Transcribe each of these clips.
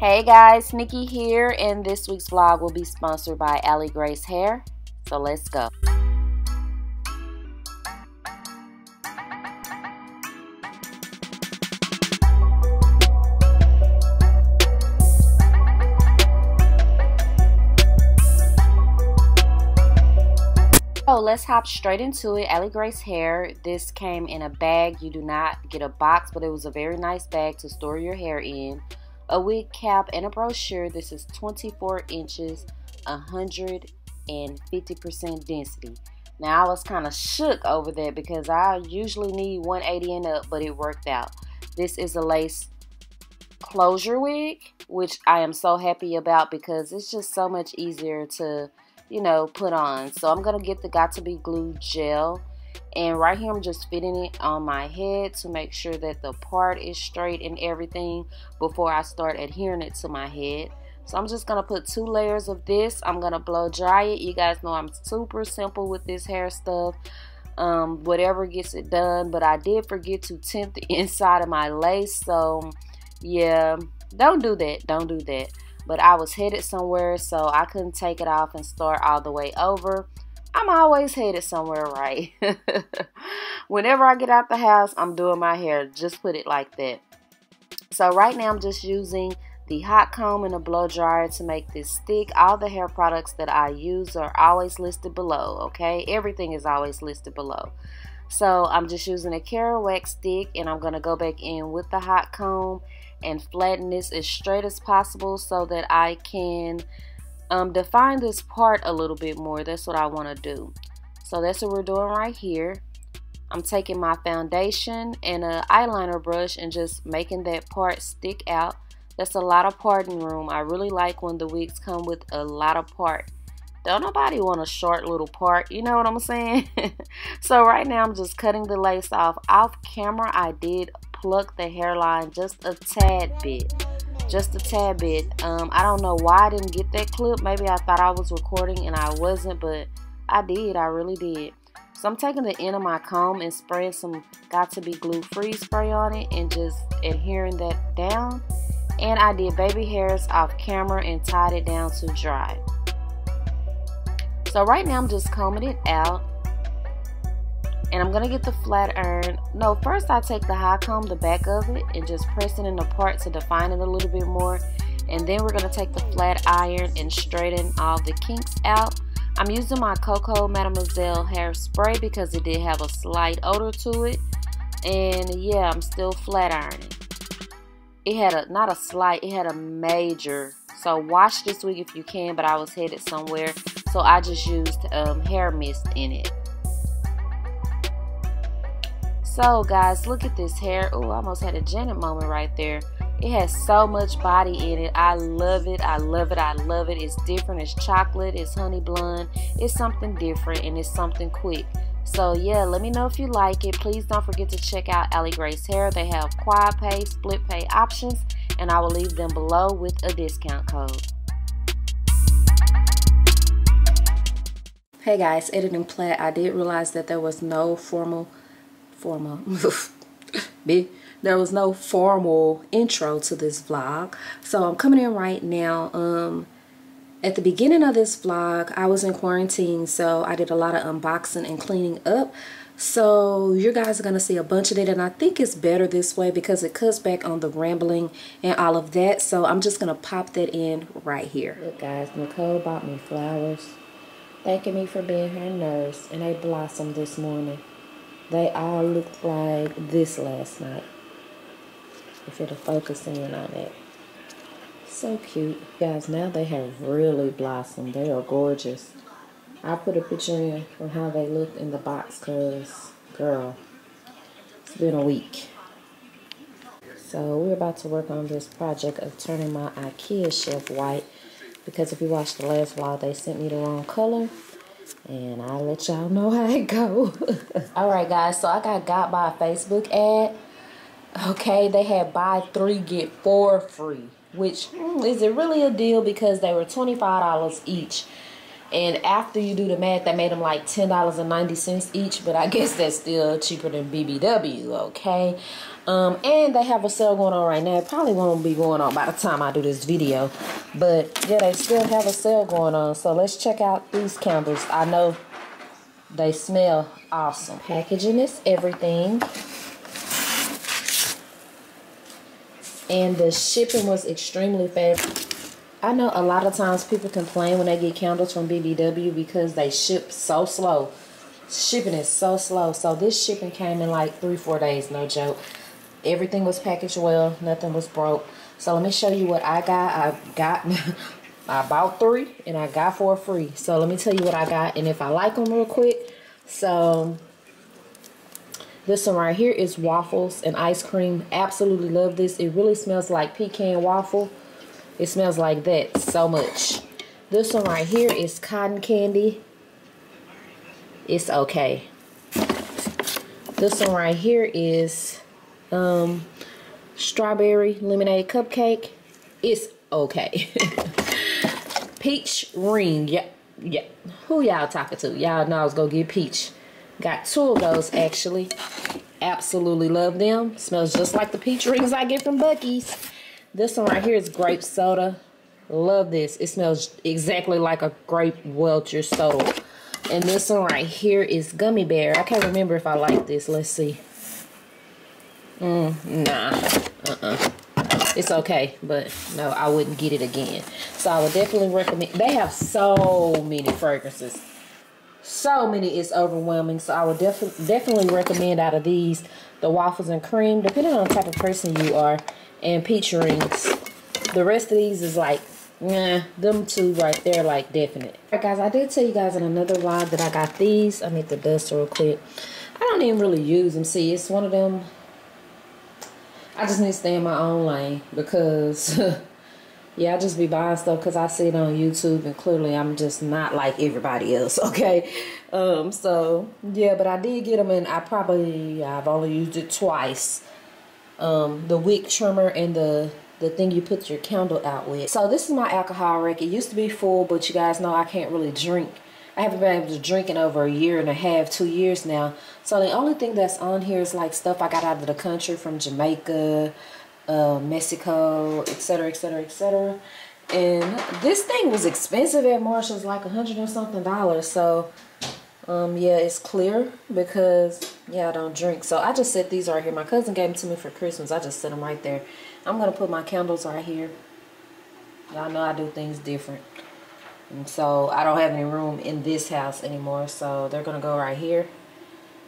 Hey guys, Nikki here, and this week's vlog will be sponsored by Ali Grace Hair. So let's go. So let's hop straight into it. Ali Grace hair. This came in a bag. You do not get a box, but it was a very nice bag to store your hair in a wig cap, and a brochure. This is 24 inches, 150% density. Now I was kind of shook over that because I usually need 180 and up, but it worked out. This is a lace closure wig, which I am so happy about because it's just so much easier to, you know, put on. So I'm going to get the Got2b Glue gel and right here I'm just fitting it on my head to make sure that the part is straight and everything before I start adhering it to my head. So I'm just gonna put two layers of this. I'm gonna blow dry it. You guys know I'm super simple with this hair stuff um, whatever gets it done but I did forget to tint the inside of my lace. So yeah don't do that. Don't do that. But I was headed somewhere so I couldn't take it off and start all the way over I'm always headed somewhere right. Whenever I get out the house, I'm doing my hair. Just put it like that. So right now I'm just using the hot comb and a blow dryer to make this stick. All the hair products that I use are always listed below, okay? Everything is always listed below. So I'm just using a Kerawwax stick and I'm going to go back in with the hot comb and flatten this as straight as possible so that I can um, define this part a little bit more. That's what I want to do. So that's what we're doing right here. I'm taking my foundation and an eyeliner brush and just making that part stick out. That's a lot of parting room. I really like when the wigs come with a lot of part. Don't nobody want a short little part, you know what I'm saying? so right now I'm just cutting the lace off. Off camera I did pluck the hairline just a tad bit just a tad bit. Um, I don't know why I didn't get that clip. Maybe I thought I was recording and I wasn't, but I did. I really did. So I'm taking the end of my comb and spraying some got2b Glue Free spray on it and just adhering that down. And I did baby hairs off camera and tied it down to dry. So right now I'm just combing it out and I'm gonna get the flat iron. No first I take the high comb the back of it and just press it in the part to define it a little bit more. And then we're gonna take the flat iron and straighten all the kinks out. I'm using my Coco Mademoiselle hairspray because it did have a slight odor to it. And yeah I'm still flat ironing. It had a not a slight it had a major. So wash this wig if you can but I was headed somewhere. So I just used um, hair mist in it so guys, look at this hair. Oh, I almost had a Janet moment right there. It has so much body in it. I love it. I love it. I love it. It's different. It's chocolate. It's honey blonde. It's something different and it's something quick. So yeah, let me know if you like it. Please don't forget to check out Ali Grace Hair. They have quad pay, split pay options, and I will leave them below with a discount code. Hey guys, editing plat. I did realize that there was no formal formal. There was no formal intro to this vlog. So I'm coming in right now. Um, at the beginning of this vlog, I was in quarantine, so I did a lot of unboxing and cleaning up. So you guys are going to see a bunch of it, and I think it's better this way because it cuts back on the rambling and all of that. So I'm just going to pop that in right here. Look guys, Nicole bought me flowers, thanking me for being her nurse, and they blossomed this morning. They all looked like this last night. If it'll focus in on it. So cute. Guys, now they have really blossomed. They are gorgeous. I put a picture in of how they looked in the box because, girl, it's been a week. So we're about to work on this project of turning my IKEA shelf white because if you watched the last vlog, they sent me the wrong color and I'll let y'all know how it go. All right, guys, so I got got by a Facebook ad. Okay, they had buy three, get four free, which mm, is it really a deal because they were $25 each. And after you do the math, that made them like $10.90 each. But I guess that's still cheaper than BBW, okay? Um, and they have a sale going on right now. It probably won't be going on by the time I do this video. But yeah, they still have a sale going on. So let's check out these candles. I know they smell awesome. Packaging is everything. And the shipping was extremely fast. I know a lot of times people complain when they get candles from BBW because they ship so slow. Shipping is so slow. So this shipping came in like three, four days, no joke. Everything was packaged well. Nothing was broke. So let me show you what I got. I got, I bought three and I got four free. So let me tell you what I got and if I like them real quick. So this one right here is waffles and ice cream. Absolutely love this. It really smells like pecan waffle. It smells like that so much. This one right here is cotton candy. It's okay. This one right here is um, strawberry lemonade cupcake. It's okay. peach ring. Yeah, yeah. Who y'all talking to? Y'all know I was gonna get peach. Got two of those actually. Absolutely love them. Smells just like the peach rings I get from Buc-ee's. This one right here is grape soda. Love this. It smells exactly like a grape Welch's soda. And this one right here is gummy bear. I can't remember if I like this. Let's see. Mm, nah. Uh-uh. It's okay, but no, I wouldn't get it again. So I would definitely recommend. They have so many fragrances. So many, it's overwhelming. So I would definitely definitely recommend out of these the waffles and cream, depending on the type of person you are and peach rings. The rest of these is like, nah, them two right there, like definite. Alright guys, I did tell you guys in another vlog that I got these. I need the dust real quick. I don't even really use them. See, it's one of them. I just need to stay in my own lane because, yeah, I just be buying stuff because I see it on YouTube and clearly I'm just not like everybody else, okay? Um, so, yeah, but I did get them and I probably, I've only used it twice um, the wick trimmer and the the thing you put your candle out with. So this is my alcohol rack. It used to be full, but you guys know I can't really drink. I haven't been able to drink in over a year and a half, two years now. So the only thing that's on here is like stuff I got out of the country from Jamaica, uh, Mexico, etc., etc., etc. And this thing was expensive at Marshall's, like a hundred or something dollars. So um, yeah, it's clear because, yeah, I don't drink. So I just set these right here. My cousin gave them to me for Christmas. I just set them right there. I'm going to put my candles right here. Y'all know I do things different. And so I don't have any room in this house anymore. So they're going to go right here.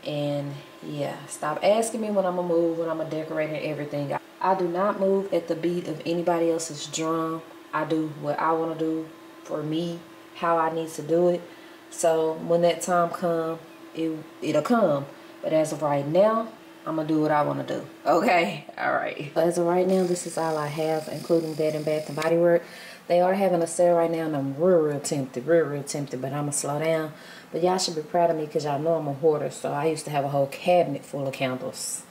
And yeah, stop asking me when I'm to move, when I'm to decorate and everything. I do not move at the beat of anybody else's drum. I do what I want to do for me, how I need to do it. So when that time come, it it'll come. But as of right now, I'm gonna do what I want to do. Okay, all right. As of right now, this is all I have, including Bed and Bath and Body Work. They are having a sale right now, and I'm real, real tempted, real, real tempted. But I'm gonna slow down. But y'all should be proud of me because y'all know I'm a hoarder. So I used to have a whole cabinet full of candles.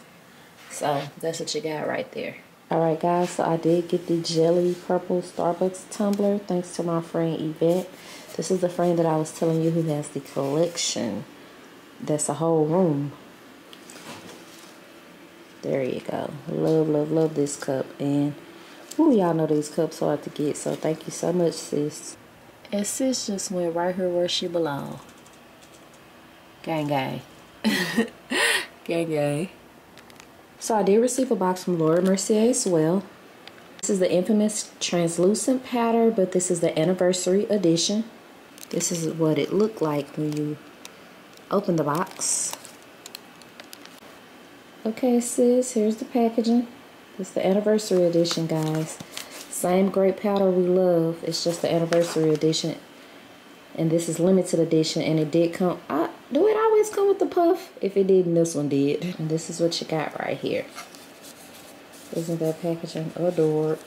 So that's what you got right there. Alright guys, so I did get the jelly purple Starbucks tumbler thanks to my friend Yvette. This is the friend that I was telling you who has the collection. That's a whole room. There you go. Love, love, love this cup. And, ooh, y'all know these cups hard to get. So thank you so much, sis. And sis just went right here where she belong. Gang, gang. gang, gang. So I did receive a box from Laura Mercier as well. This is the infamous translucent powder, but this is the anniversary edition. This is what it looked like when you open the box. Okay, sis, here's the packaging. It's the anniversary edition, guys. Same great powder we love. It's just the anniversary edition. And this is limited edition. And it did come... I, do it always come with the puff? If it didn't, this one did. And this is what you got right here. Isn't that packaging adored?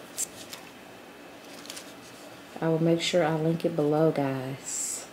I will make sure I link it below, guys.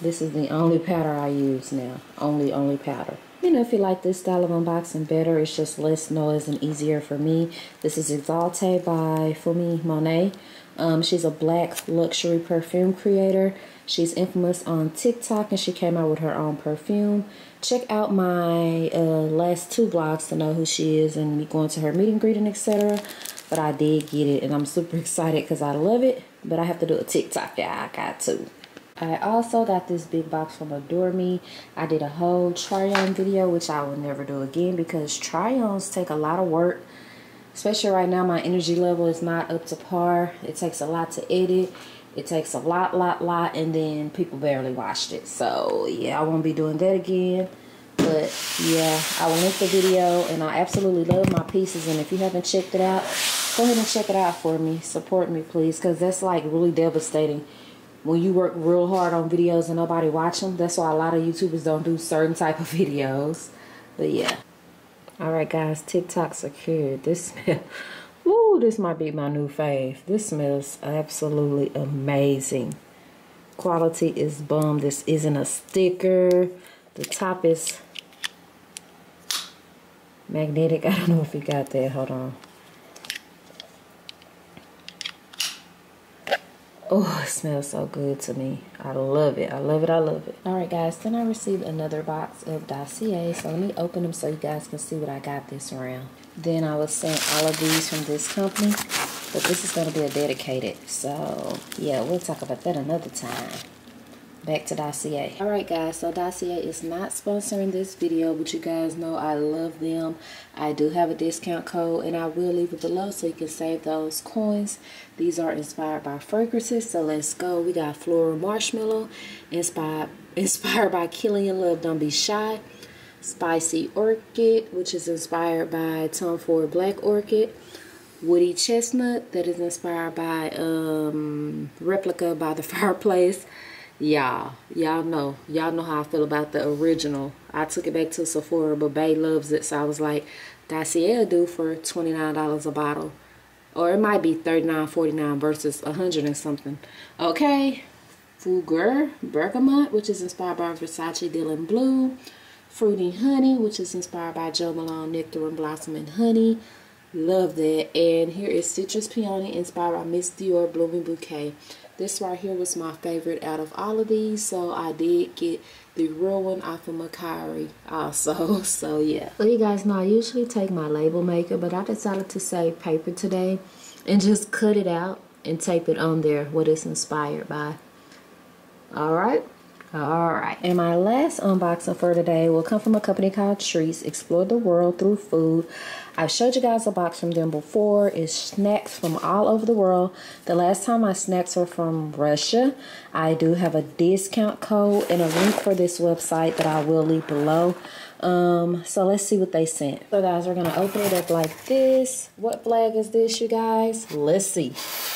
This is the only powder I use now. Only, only powder. you know, if you like this style of unboxing better, it's just less noise and easier for me. This is Exalte by Fumi Monet. Um, she's a black luxury perfume creator. She's infamous on TikTok and she came out with her own perfume. Check out my uh, last two vlogs to know who she is and me going to her meet and greeting, etc. But I did get it and I'm super excited because I love it. But I have to do a TikTok, yeah, I got to. I also got this big box from Adore Me. I did a whole try-on video, which I will never do again because try-ons take a lot of work. Especially right now, my energy level is not up to par. It takes a lot to edit. It takes a lot, lot, lot, and then people barely watched it. So, yeah, I won't be doing that again. But, yeah, I will link the video, and I absolutely love my pieces. And if you haven't checked it out, go ahead and check it out for me. Support me, please, because that's, like, really devastating when you work real hard on videos and nobody watch them. That's why a lot of YouTubers don't do certain type of videos. But yeah. Alright guys, TikTok secured. This smell, ooh, this might be my new fave. This smells absolutely amazing. Quality is bomb. This isn't a sticker. The top is magnetic. I don't know if you got that. Hold on. Oh, it smells so good to me. I love it. I love it. I love it. All right, guys. Then I received another box of Dossier. So let me open them so you guys can see what I got this round. Then I was sent all of these from this company. But this is going to be a dedicated. So, yeah, we'll talk about that another time back to Dossier. Alright guys, so Dossier is not sponsoring this video, but you guys know I love them. I do have a discount code and I will leave it below so you can save those coins. These are inspired by fragrances, so let's go. We got Floral Marshmallow, inspired, inspired by Kilian Love Don't Be Shy. Spicy Orchid, which is inspired by Tom Ford Black Orchid. Woody Chestnut, that is inspired by um, Replica by the Fireplace y'all y'all know y'all know how i feel about the original i took it back to sephora but bay loves it so i was like dossier do for 29 dollars a bottle or it might be 39 49 versus 100 and something okay Fougere Bergamot, which is inspired by Versace Dylan Blue. Fruity Honey, which is inspired by Jo Malone Nectarine Blossom and Honey. Love that. And here is Citrus Peony, inspired by Miss Dior Blooming Bouquet. This right here was my favorite out of all of these. So I did get the real one off of Mercari also. So yeah. Well, you guys know I usually take my label maker, but I decided to save paper today and just cut it out and tape it on there what it's inspired by. Alright. Alright. And my last unboxing for today will come from a company called Treats. Explore the world through food. I've showed you guys a box from them before. It's snacks from all over the world. The last time my snacks were from Russia. I do have a discount code and a link for this website that I will leave below. Um, so let's see what they sent. So guys, we're gonna open it up like this. What flag is this, you guys? Let's see.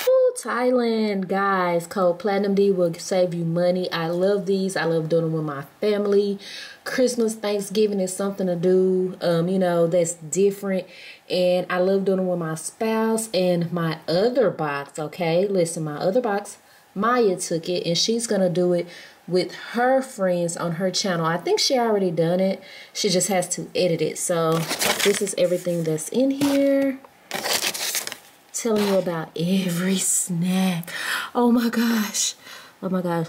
Ooh, Thailand, guys. Code Platinum D will save you money. I love these. I love doing them with my family. Christmas, Thanksgiving is something to do, um, you know, that's different. And I love doing it with my spouse and my other box, okay? Listen, my other box, Maya took it and she's going to do it with her friends on her channel. I think she already done it. She just has to edit it. So this is everything that's in here. Telling you about every snack. Oh my gosh. Oh my gosh.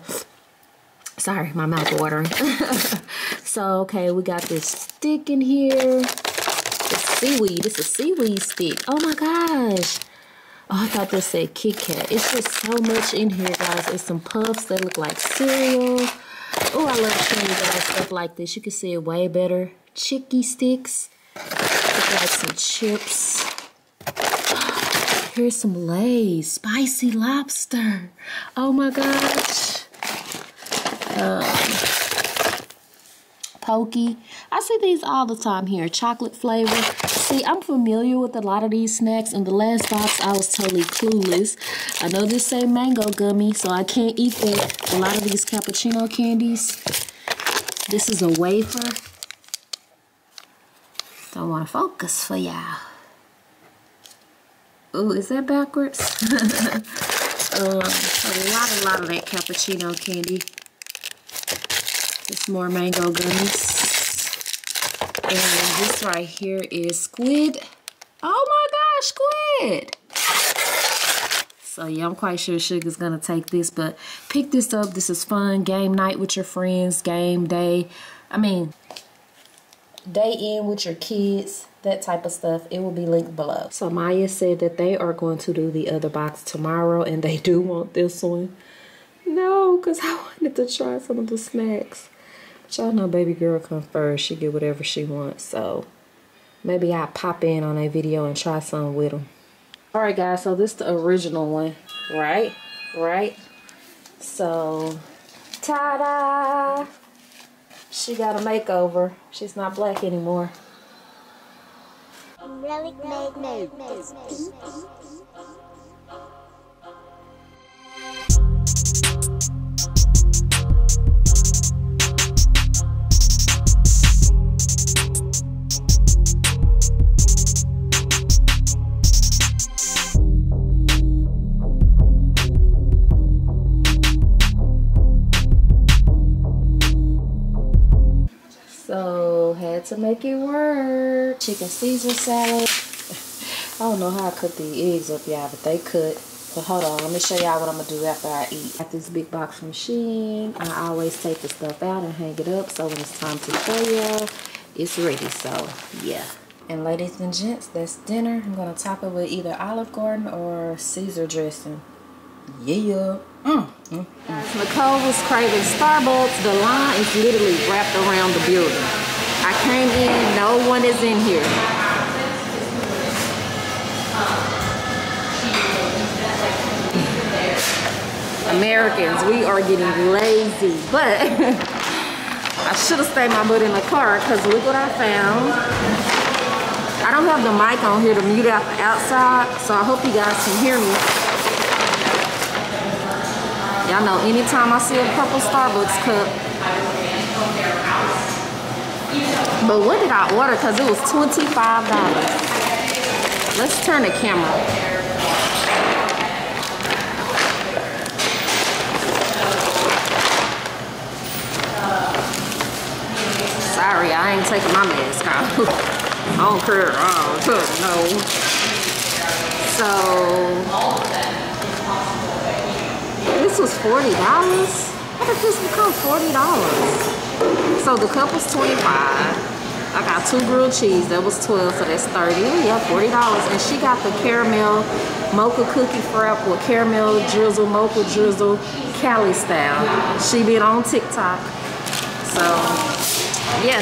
Sorry, my mouth watering. so, okay, we got this stick in here. It's seaweed. It's a seaweed stick. Oh my gosh. Oh, I thought this said Kit Kat. It's just so much in here, guys. It's some puffs that look like cereal. Oh, I love showing you guys stuff like this. You can see it way better. Chicky sticks. Look like some chips. Here's some Lay's. Spicy lobster. Oh my gosh um, Pocky. I see these all the time here. Chocolate flavor. See, I'm familiar with a lot of these snacks. In the last box, I was totally clueless. I know this say mango gummy, so I can't eat that. A lot of these cappuccino candies. This is a wafer. Don't want to focus for y'all. Oh, is that backwards? um, a lot, a lot of that cappuccino candy. It's more mango gummies. And this right here is squid. Oh my gosh, squid. So yeah, I'm quite sure Sugar's gonna take this, but pick this up. This is fun. Game night with your friends, game day. I mean, day in with your kids, that type of stuff. It will be linked below. So Maya said that they are going to do the other box tomorrow and they do want this one. No, because I wanted to try some of the snacks. But y'all know baby girl come first. She get whatever she wants. So maybe I'll pop in on a video and try some with them. Alright guys, so this is the original one. Right? Right? So, ta-da! She got a makeover. She's not black anymore. Relic made to make it work. Chicken Caesar salad. I don't know how I cook the eggs up, y'all, but they cook. But hold on, let me show y'all what I'm gonna do after I eat. Got this big box from Shein. I always take the stuff out and hang it up so when it's time to y'all, it's ready. So yeah. And ladies and gents, that's dinner. I'm gonna top it with either Olive Garden or Caesar dressing. Yeah. Mm, mm. Nicole was craving Starbucks. The line is literally wrapped around the building. I came in, no one is in here. Americans, we are getting lazy, but I should have stayed my butt in the car because look what I found. I don't have the mic on here to mute out the outside, so I hope you guys can hear me. Y'all know anytime I see a purple Starbucks cup, but what did I order? Because it was $25. Let's turn the camera. Sorry, I ain't taking my mask off. I don't care. Oh, no. So, this was $40? How did this become $40? So the cup was 25 I got two grilled cheese. That was 12, so that's 30. Yeah, $40. And she got the caramel mocha cookie frap with caramel drizzle, mocha drizzle, Cali style. She been on TikTok. So, yeah.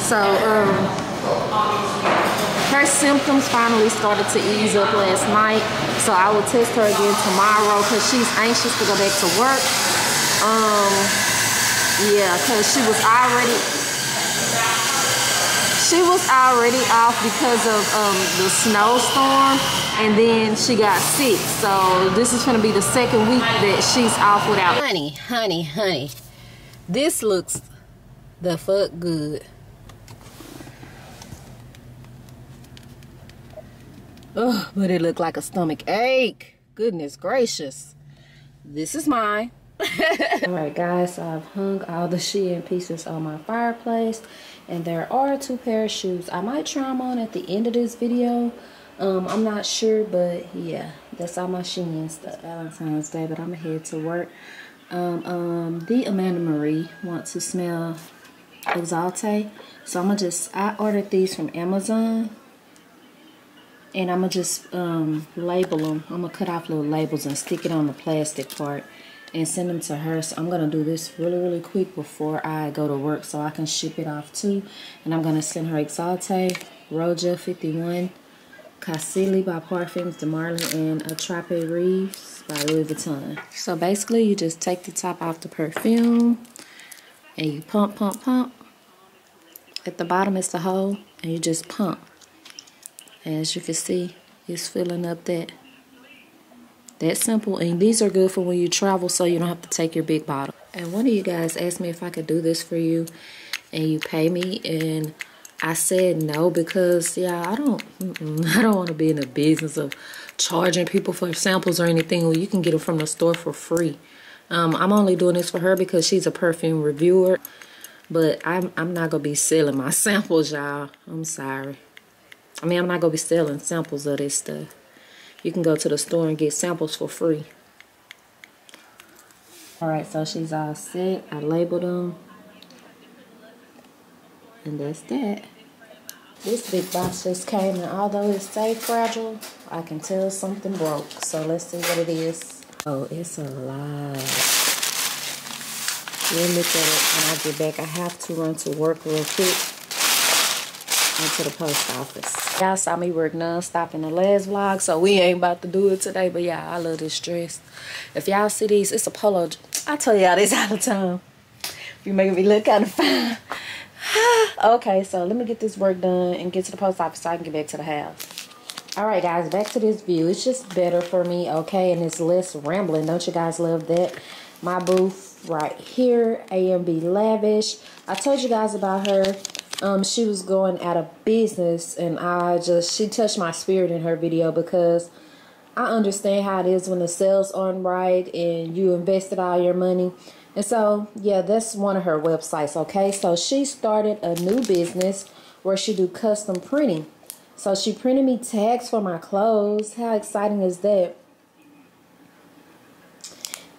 So, um, her symptoms finally started to ease up last night. So I will test her again tomorrow because she's anxious to go back to work. Um, yeah, because she was already she was already off because of um, the snowstorm and then she got sick. So this is gonna be the second week that she's off without. Honey, honey, honey. This looks the fuck good. Oh, but it looked like a stomach ache. Goodness gracious. This is mine. Alright guys, so I've hung all the Shein pieces on my fireplace. And there are two pair of shoes. I might try them on at the end of this video. Um, I'm not sure, but yeah, that's all my Shein stuff. Valentine's Day, but I'm head to work. Um, um, the Amanda Marie want to smell Exalte. So I'm gonna just, I ordered these from Amazon. And I'm gonna just um, label them. I'm gonna cut off little labels and stick it on the plastic part and send them to her. So I'm going to do this really, really quick before I go to work so I can ship it off too. And I'm going to send her Exalte, Roja 51, Cassili by Parfums de Marly, and Attrape-Rêves by Louis Vuitton. So basically you just take the top off the perfume and you pump, pump, pump. At the bottom is the hole and you just pump. As you can see, it's filling up that that simple. And these are good for when you travel so you don't have to take your big bottle. And one of you guys asked me if I could do this for you and you pay me. And I said no because, yeah, I don't, I don't want to be in the business of charging people for samples or anything. Well, you can get them from the store for free. Um, I'm only doing this for her because she's a perfume reviewer. But I'm, I'm not to be selling my samples, y'all. I'm sorry. I mean, I'm not to be selling samples of this stuff. You can go to the store and get samples for free. Alright, so she's all set. I labeled them. And that's that. This big box just came and although it's safe fragile, I can tell something broke. So let's see what it is. Oh, it's a lot. We'll look at it when I get back. I have to run to work real quick into the post office. Y'all saw me work non-stop in the last vlog, so we ain't about to do it today. But yeah, I love this dress. If y'all see these, it's a polo. I tell y'all this all the time. You make me look kind of fine. okay, so let me get this work done and get to the post office so I can get back to the house. Alright guys, back to this view. It's just better for me, okay? And it's less rambling. Don't you guys love that? My booth right here, AMB Lavish. I told you guys about her. Um, she was going out of business and I just, she touched my spirit in her video because I understand how it is when the sales aren't right and you invested all your money and so, yeah, that's one of her websites, okay? So she started a new business where she do custom printing. So she printed me tags for my clothes. How exciting is that?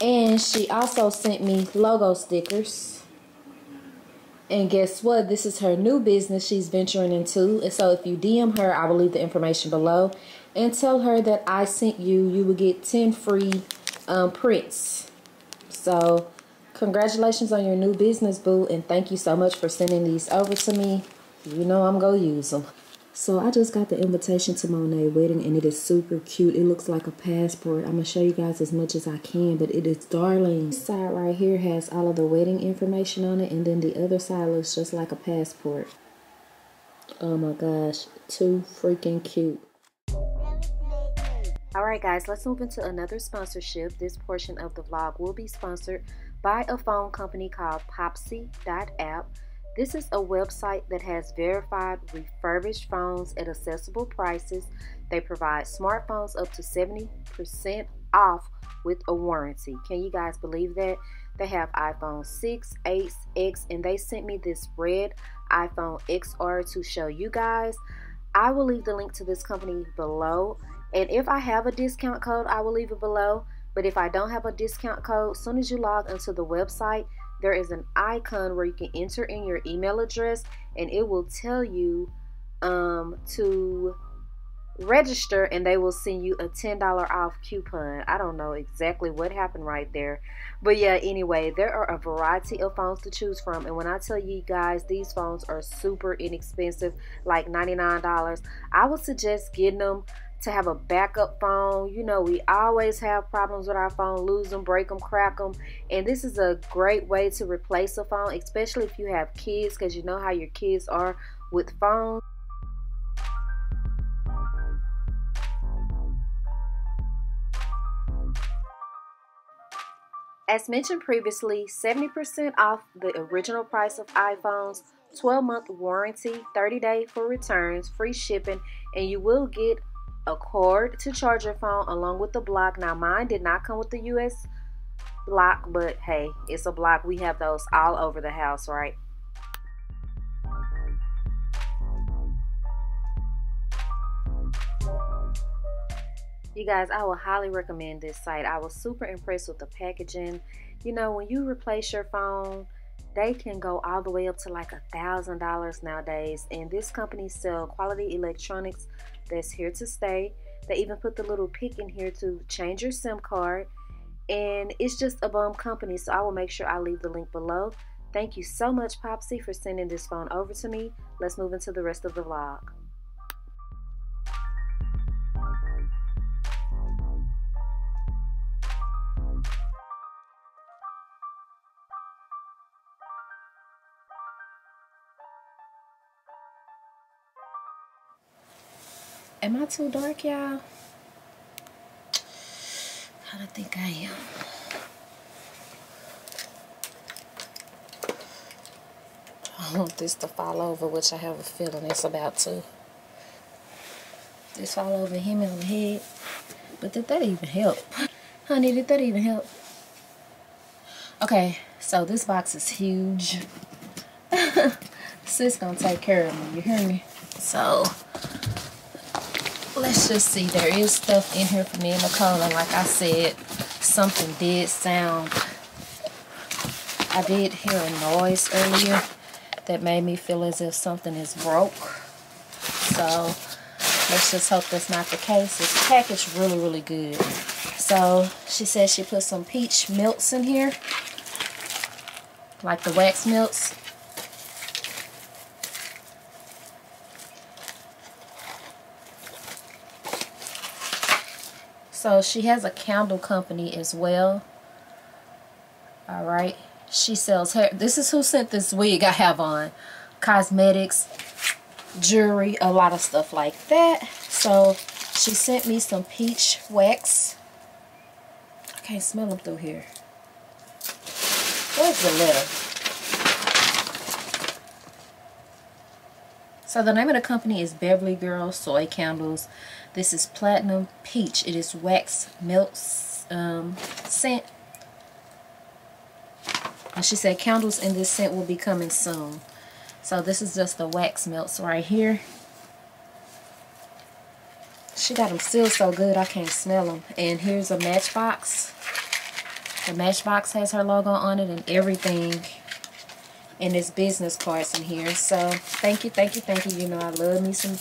And she also sent me logo stickers. And guess what? This is her new business she's venturing into. And so if you DM her, I will leave the information below. And tell her that I sent you. You will get 10 free um, prints. So Congratulations on your new business, boo, and thank you so much for sending these over to me. You know I'm going to use them. So I just got the invitation to Monet wedding and it is super cute. It looks like a passport. I'm going to show you guys as much as I can, but it is darling. This side right here has all of the wedding information on it and then the other side looks just like a passport. Oh my gosh, too freaking cute. Alright guys, let's move into another sponsorship. This portion of the vlog will be sponsored by a phone company called Popsy.app. This is a website that has verified refurbished phones at accessible prices. They provide smartphones up to 70% off with a warranty. Can you guys believe that? They have iPhone 6, 8, X, and they sent me this red iPhone XR to show you guys. I will leave the link to this company below. And if I have a discount code, I will leave it below. But if I don't have a discount code, as soon as you log into the website, there is an icon where you can enter in your email address and it will tell you um, to register and they will send you a $10 off coupon. I don't know exactly what happened right there. But yeah, anyway, there are a variety of phones to choose from. And when I tell you guys, these phones are super inexpensive, like $99, I would suggest getting them to have a backup phone. You know, we always have problems with our phone, lose them, break them, crack them. And this is a great way to replace a phone, especially if you have kids, because you know how your kids are with phones. As mentioned previously, 70% off the original price of iPhones, 12 month warranty, 30 day for returns, free shipping, and you will get a cord to charge your phone along with the block. Now mine did not come with the US block, but hey, it's a block. We have those all over the house, right? You guys, I will highly recommend this site. I was super impressed with the packaging. You know, when you replace your phone, they can go all the way up to like a thousand dollars nowadays. And this company sell quality electronics that's here to stay. They even put the little pick in here to change your SIM card. And it's just a bum company, so I will make sure I leave the link below. Thank you so much, Popsy, for sending this phone over to me. Let's move into the rest of the vlog. Am I too dark, y'all? I don't think I am. I want this to fall over, which I have a feeling it's about to. This fall over him on the head. But did that even help? Honey, did that even help? Okay, so this box is huge. Sis gonna take care of me, you hear me? So, let's just see. There is stuff in here for me and Nicole, and like I said, something did sound... I did hear a noise earlier that made me feel as if something is broke. So, let's just hope that's not the case. This package is really, really good. So, she said she put some peach melts in here like the wax melts. So she has a candle company as well. All right. She sells hair. This is who sent this wig I have on. Cosmetics, jewelry, a lot of stuff like that. So she sent me some peach wax. I can't smell them through here. Where's the letter? So the name of the company is Beverly Girl Soy Candles. This is Platinum Peach. It is wax milk um, scent. And she said candles in this scent will be coming soon. So this is just the wax melts right here. She got them still so good I can't smell them. And here's a matchbox. The Matchbox has her logo on it and everything. And there's business cards in here. So, thank you, thank you, thank you. You know, I love me some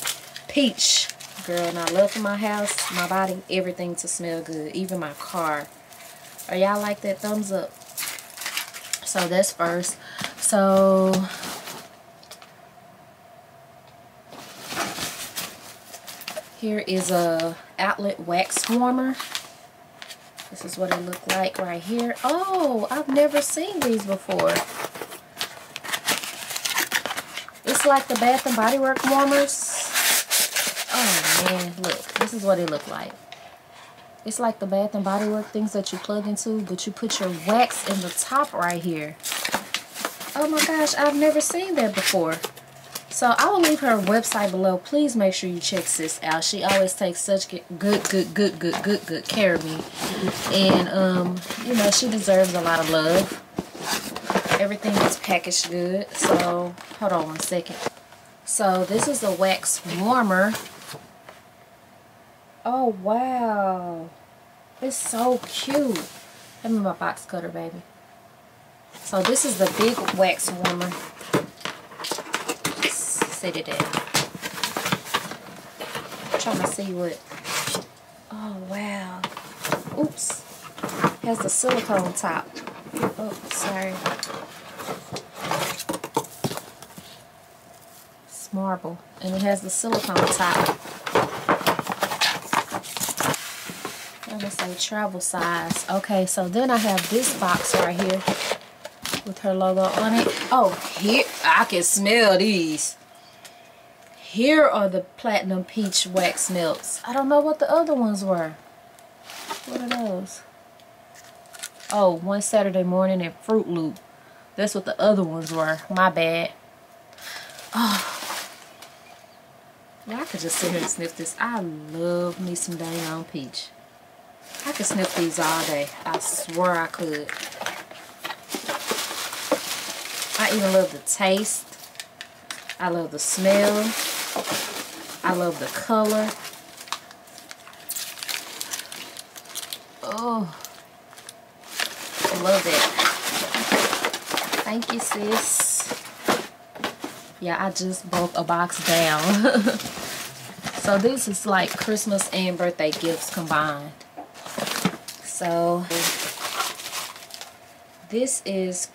peach, girl. And I love for my house, my body, everything to smell good. Even my car. Are y'all like that? Thumbs up. So, that's first. So, here is a outlet wax warmer. This is what it looked like right here. Oh, I've never seen these before. It's like the Bath and Body Work warmers. Man, look. This is what it looked like. It's like the Bath and Body Work things that you plug into, but you put your wax in the top right here. Oh my gosh, I've never seen that before. So I will leave her website below. Please make sure you check sis out. She always takes such good, good, good, good, good, good, good care of me. And, um, you know, she deserves a lot of love. Everything is packaged good. So, hold on one second. So, this is a wax warmer. Oh, wow. It's so cute. Let me my box cutter, baby. So, this is the big wax warmer set it. I'm trying to see what. Oh, wow. Oops. Has the silicone top. Oh, sorry. It's marble. And it has the silicone top. To say travel size. Okay, so then I have this box right here with her logo on it. Oh, here, I can smell these. Here are the Platinum Peach Wax Melts. I don't know what the other ones were. What are those? Oh, one Saturday morning and Fruit Loop. That's what the other ones were. My bad. Oh. Yeah, I could just sit here and sniff this. I love me some dang on peach. I could sniff these all day. I swear I could. I even love the taste. I love the smell. I love the color. Oh, I love it. Thank you, sis. Yeah, I just broke a box down. so this is like Christmas and birthday gifts combined. So this is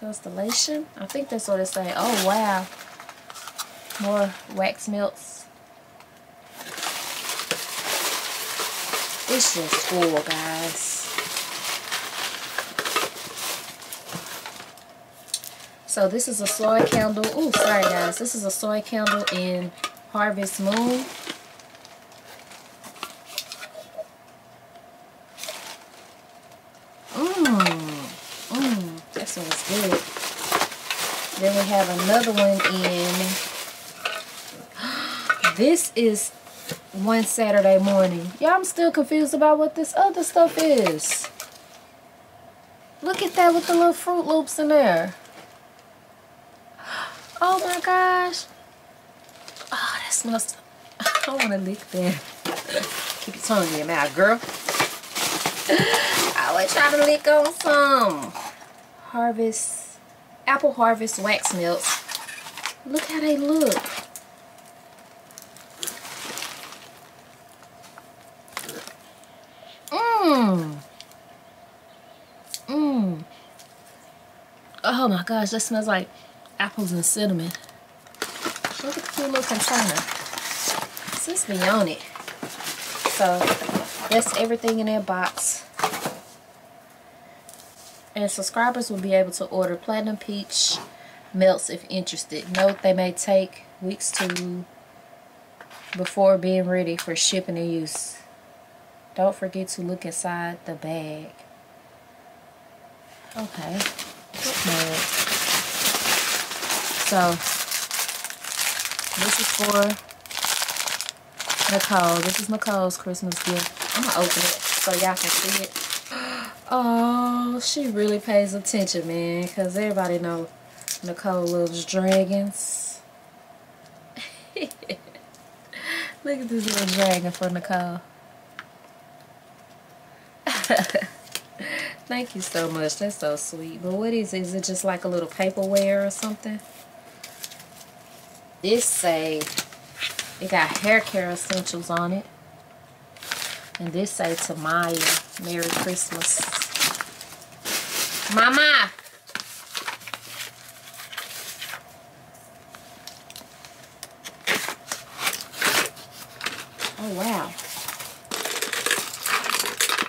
Constellation. I think that's what it say. Oh, wow more wax melts. It's just full, guys. So this is a soy candle. Oh, sorry guys. This is a soy candle in Harvest Moon. Mmm. Mmm. That smells good. Then we have another one in this is one Saturday morning. Yeah, I'm still confused about what this other stuff is. Look at that with the little Fruit Loops in there. Oh my gosh. Oh, that smells. I don't want to lick that. Keep your tongue in your mouth, girl. I was trying to lick on some Harvest, Apple Harvest Wax Melts. Look how they look. Mmm. Mmm. Oh my gosh, that smells like apples and cinnamon. Look at the cute little container. This be beyond it. So that's everything in that box. And subscribers will be able to order Platinum Peach melts if interested. Note they may take weeks to before being ready for shipping and use. Don't forget to look inside the bag. Okay. So, this is for Nicole. This is Nicole's Christmas gift. I'm to open it so y'all can see it. Oh, she really pays attention, man. Because everybody know Nicole loves dragons. Look at this little dragon for Nicole. Thank you so much. That's so sweet. But what is it? Is it just like a little paperware or something? This say it got hair care essentials on it. And this say to Maya, Merry Christmas. Mama! Oh, wow.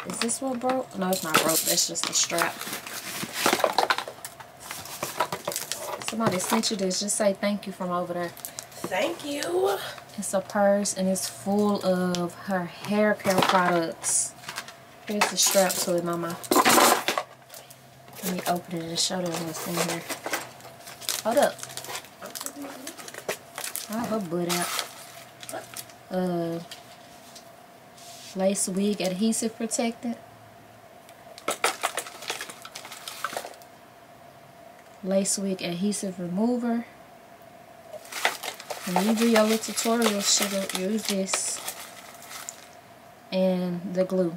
Is this one broke? No, it's not broke. That's just a strap. Somebody sent you this. Just say thank you from over there. Thank you. It's a purse and it's full of her hair care products. Here's the strap to it, Mama. Let me open it and show them what's in here. Hold up. Oh, her butt out. Uh, lace wig adhesive protectant. Lace wig adhesive remover. When you do your little tutorial, should use this and the glue.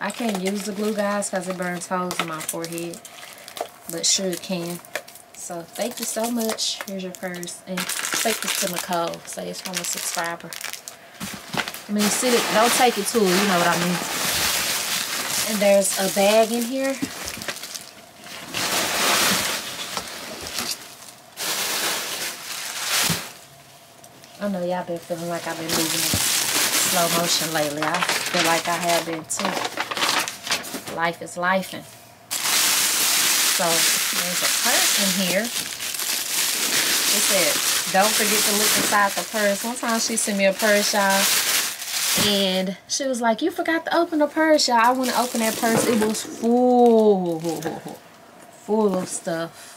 I can't use the glue, guys, because it burns holes in my forehead. But sure it can. So, thank you so much. Here's your purse. And take this to Nicole. Say it's from a subscriber. I mean, sit it. Don't take it to her. You know what I mean. And there's a bag in here. I know y'all been feeling like I've been moving in slow motion lately. I feel like I have been too. Life is lifing. So there's a purse in here. It said, don't forget to look inside the purse. One time she sent me a purse, y'all. And she was like, you forgot to open the purse, y'all. I went to open that purse. It was full. Full of stuff.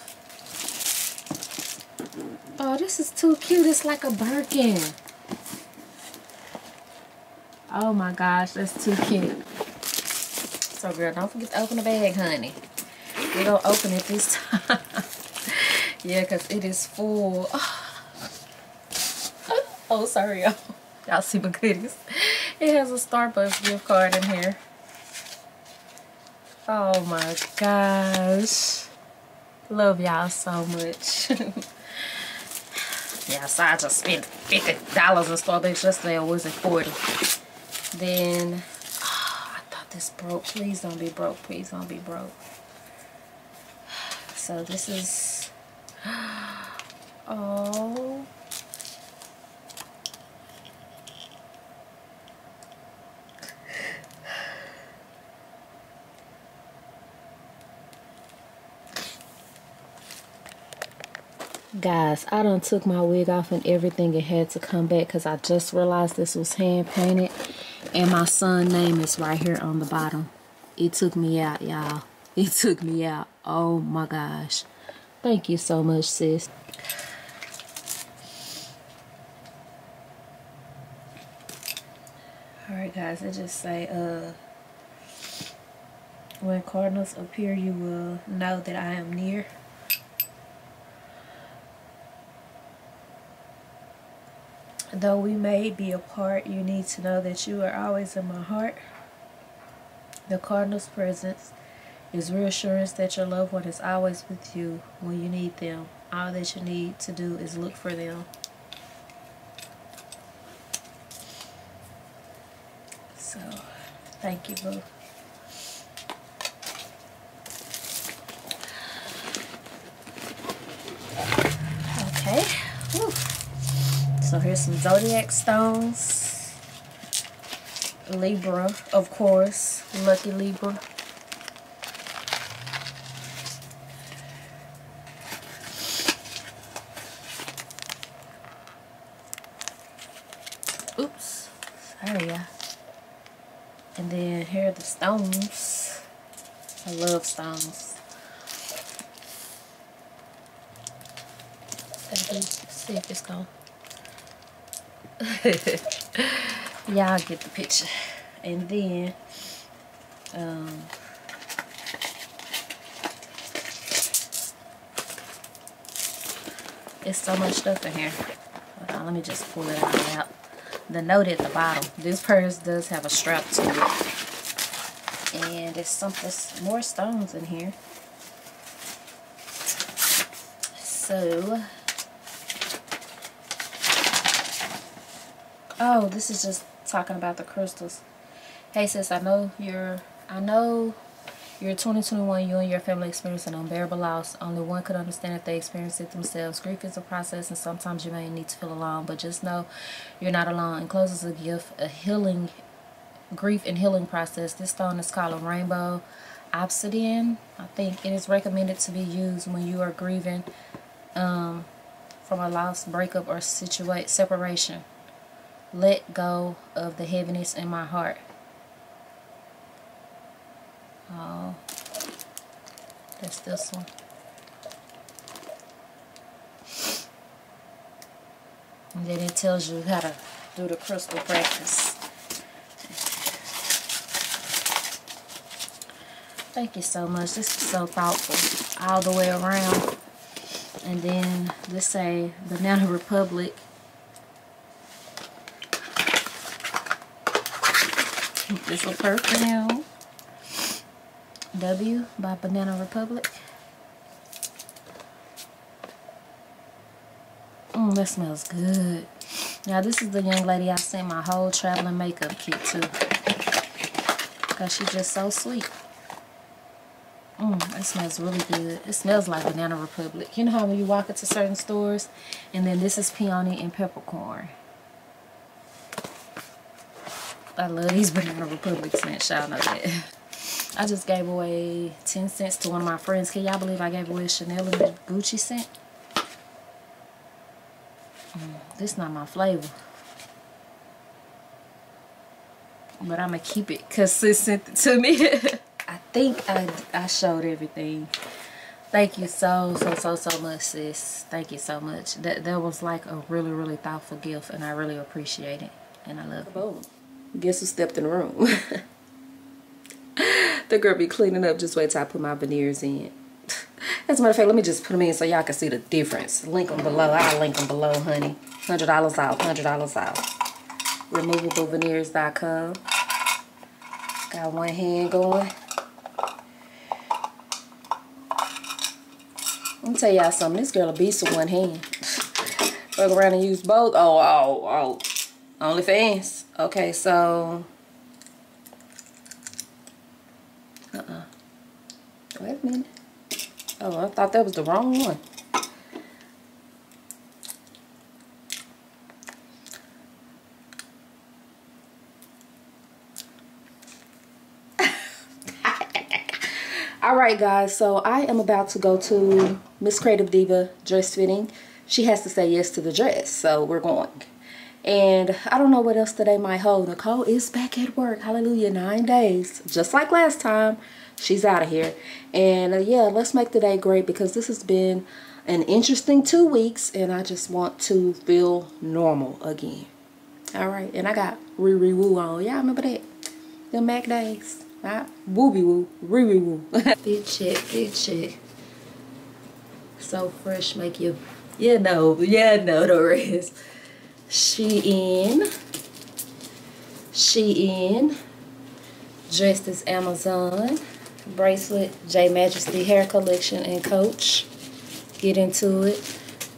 Oh, this is too cute. It's like a Birkin. Oh my gosh, that's too cute. So girl, don't forget to open the bag, honey. We're gonna open it this time. yeah, because it is full. Oh, sorry, y'all. Y'all see my goodies. It has a Starbucks gift card in here. Oh my gosh. Love y'all so much. yeah, so I just spent $50 in Starbucks yesterday, or was it 40 Then, I this broke. Please don't be broke. Please don't be broke. So this is, oh. Guys, I done took my wig off and everything. It had to come back because I just realized this was hand painted. And my son name is right here on the bottom. It took me out, y'all. It took me out. Oh my gosh. Thank you so much, sis. Alright guys, it just say uh When cardinals appear, you will know that I am near. Though we may be apart, you need to know that you are always in my heart. The cardinal's presence is reassurance that your loved one is always with you when you need them. All that you need to do is look for them. So, thank you, boo. Okay. So here's some zodiac stones. Libra, of course. Lucky Libra. Oops. Sorry, yeah. And then here are the stones. I love stones. Let's see if it's gone. Y'all get the picture. And then, um, it's so much stuff in here. On, let me just pull it all out. The note at the bottom. This purse does have a strap to it. And there's something, more stones in here. So, oh, this is just talking about the crystals. Hey sis, I know you're, I know you're 2021, you and your family experience an unbearable loss. Only one could understand if they experience it themselves. Grief is a process and sometimes you may need to feel alone, but just know you're not alone. Encloses a gift, a healing, grief and healing process. This stone is called a rainbow obsidian. I think it is recommended to be used when you are grieving um, from a loss, breakup, or situate separation. Let go of the heaviness in my heart. Oh, that's this one. And then it tells you how to do the crystal practice. Thank you so much. This is so thoughtful all the way around. And then let's say Banana Republic. This a perfume. W by Banana Republic. Mmm, that smells good. Now, this is the young lady I sent my whole traveling makeup kit to. Because she's just so sweet. Mmm, it smells really good. It smells like Banana Republic. You know how when you walk into certain stores, and then this is peony and peppercorn. I love these Banana Republic scents. Y'all know that. I just gave away 10 scents to one of my friends. Can y'all believe I gave away Chanel and Gucci scent? Mm, this not my flavor. But I'm going to keep it because sis sent it to me. I think I, I showed everything. Thank you so, so, so, so much, sis. Thank you so much. That, that was like a really, really thoughtful gift, and I really appreciate it. And I love it. Guess who stepped in the room? the girl be cleaning up. Just wait till I put my veneers in. As a matter of fact, let me just put them in so y'all can see the difference. Link them below. I'll link them below, honey. $100 off. $100 off. RemovableVeneers.com. Got one hand going. Let me tell y'all something. This girl a beast with one hand. Fuck around and use both. Oh, oh, oh. Only fans. Okay, so Uh-uh. Wait a minute. Oh, I thought that was the wrong one. Alright guys, so I am about to go to Miss Creative Diva dress fitting. She has to say yes to the dress, so we're going. And I don't know what else today might hold. Nicole is back at work. Hallelujah. Nine days. Just like last time. She's out of here. And uh, yeah, let's make today great because this has been an interesting two weeks. And I just want to feel normal again. All right. And I got Riri Woo on. Y'all remember that? The Mac days. Not wooby woo, ree woo. Fit check, fit check. So fresh, make you, yeah, no, yeah, no, the rest. Shein. Shein. Dressed as Amazon. Bracelet, J Majesty Hair Collection and Coach. Get into it.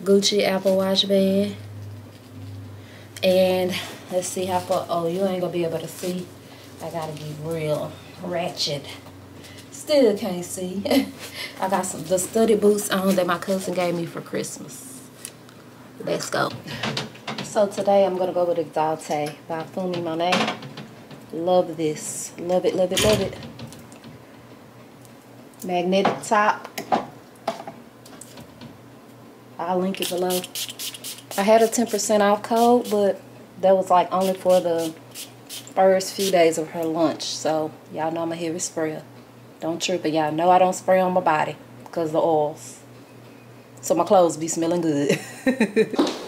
Gucci Apple Watch Band. And let's see how far, oh, you ain't gonna be able to see. I gotta be real ratchet. Still can't see. I got some the study boots on that my cousin gave me for Christmas. Let's go. So today I'm gonna go with Exalte by Fumi Monet. Love this. Love it, love it, love it. Magnetic top. I'll link it below. I had a 10% off code, but that was like only for the first few days of her lunch. So y'all know I'm a heavy sprayer. Don't trip it. Y'all know I don't spray on my body because the oils. So my clothes be smelling good.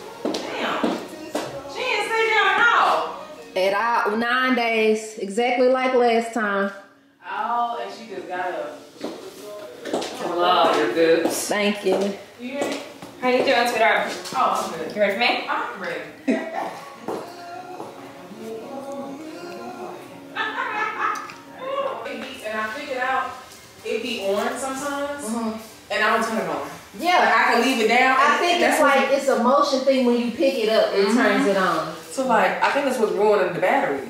At all, nine days, exactly like last time. Oh, and she just got up. Love your boobs. Thank you. You hear? How you doing, sweetheart? Oh, I'm good. You ready for me? I'm ready. It be- and I figured out it be on sometimes, mm-hmm. and I don't turn it on. Yeah, Like I can leave it down. I think that's it's like it's a motion thing when you pick it up, it mm-hmm. turns it on. So like, I think that's what's ruining the battery.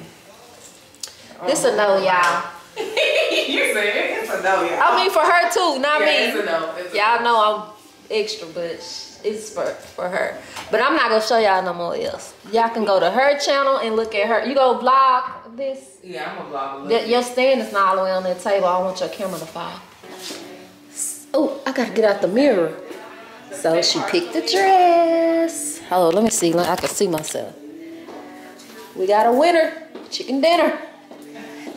This a no, y'all. you said it. It's a no, yeah. I mean for her too, not yeah, me. It's a no. It's Y'all no. know I'm extra, but it's for for her. But I'm not gonna show y'all no more else. Y'all can go to her channel and look at her. You go blog this. Yeah, I'm gonna little. That your stand is not all the way on that table. I want your camera to fall. Oh, I gotta get out the mirror. So she picked the dress. Oh, let me see. I can see myself. We got a winner. Chicken dinner.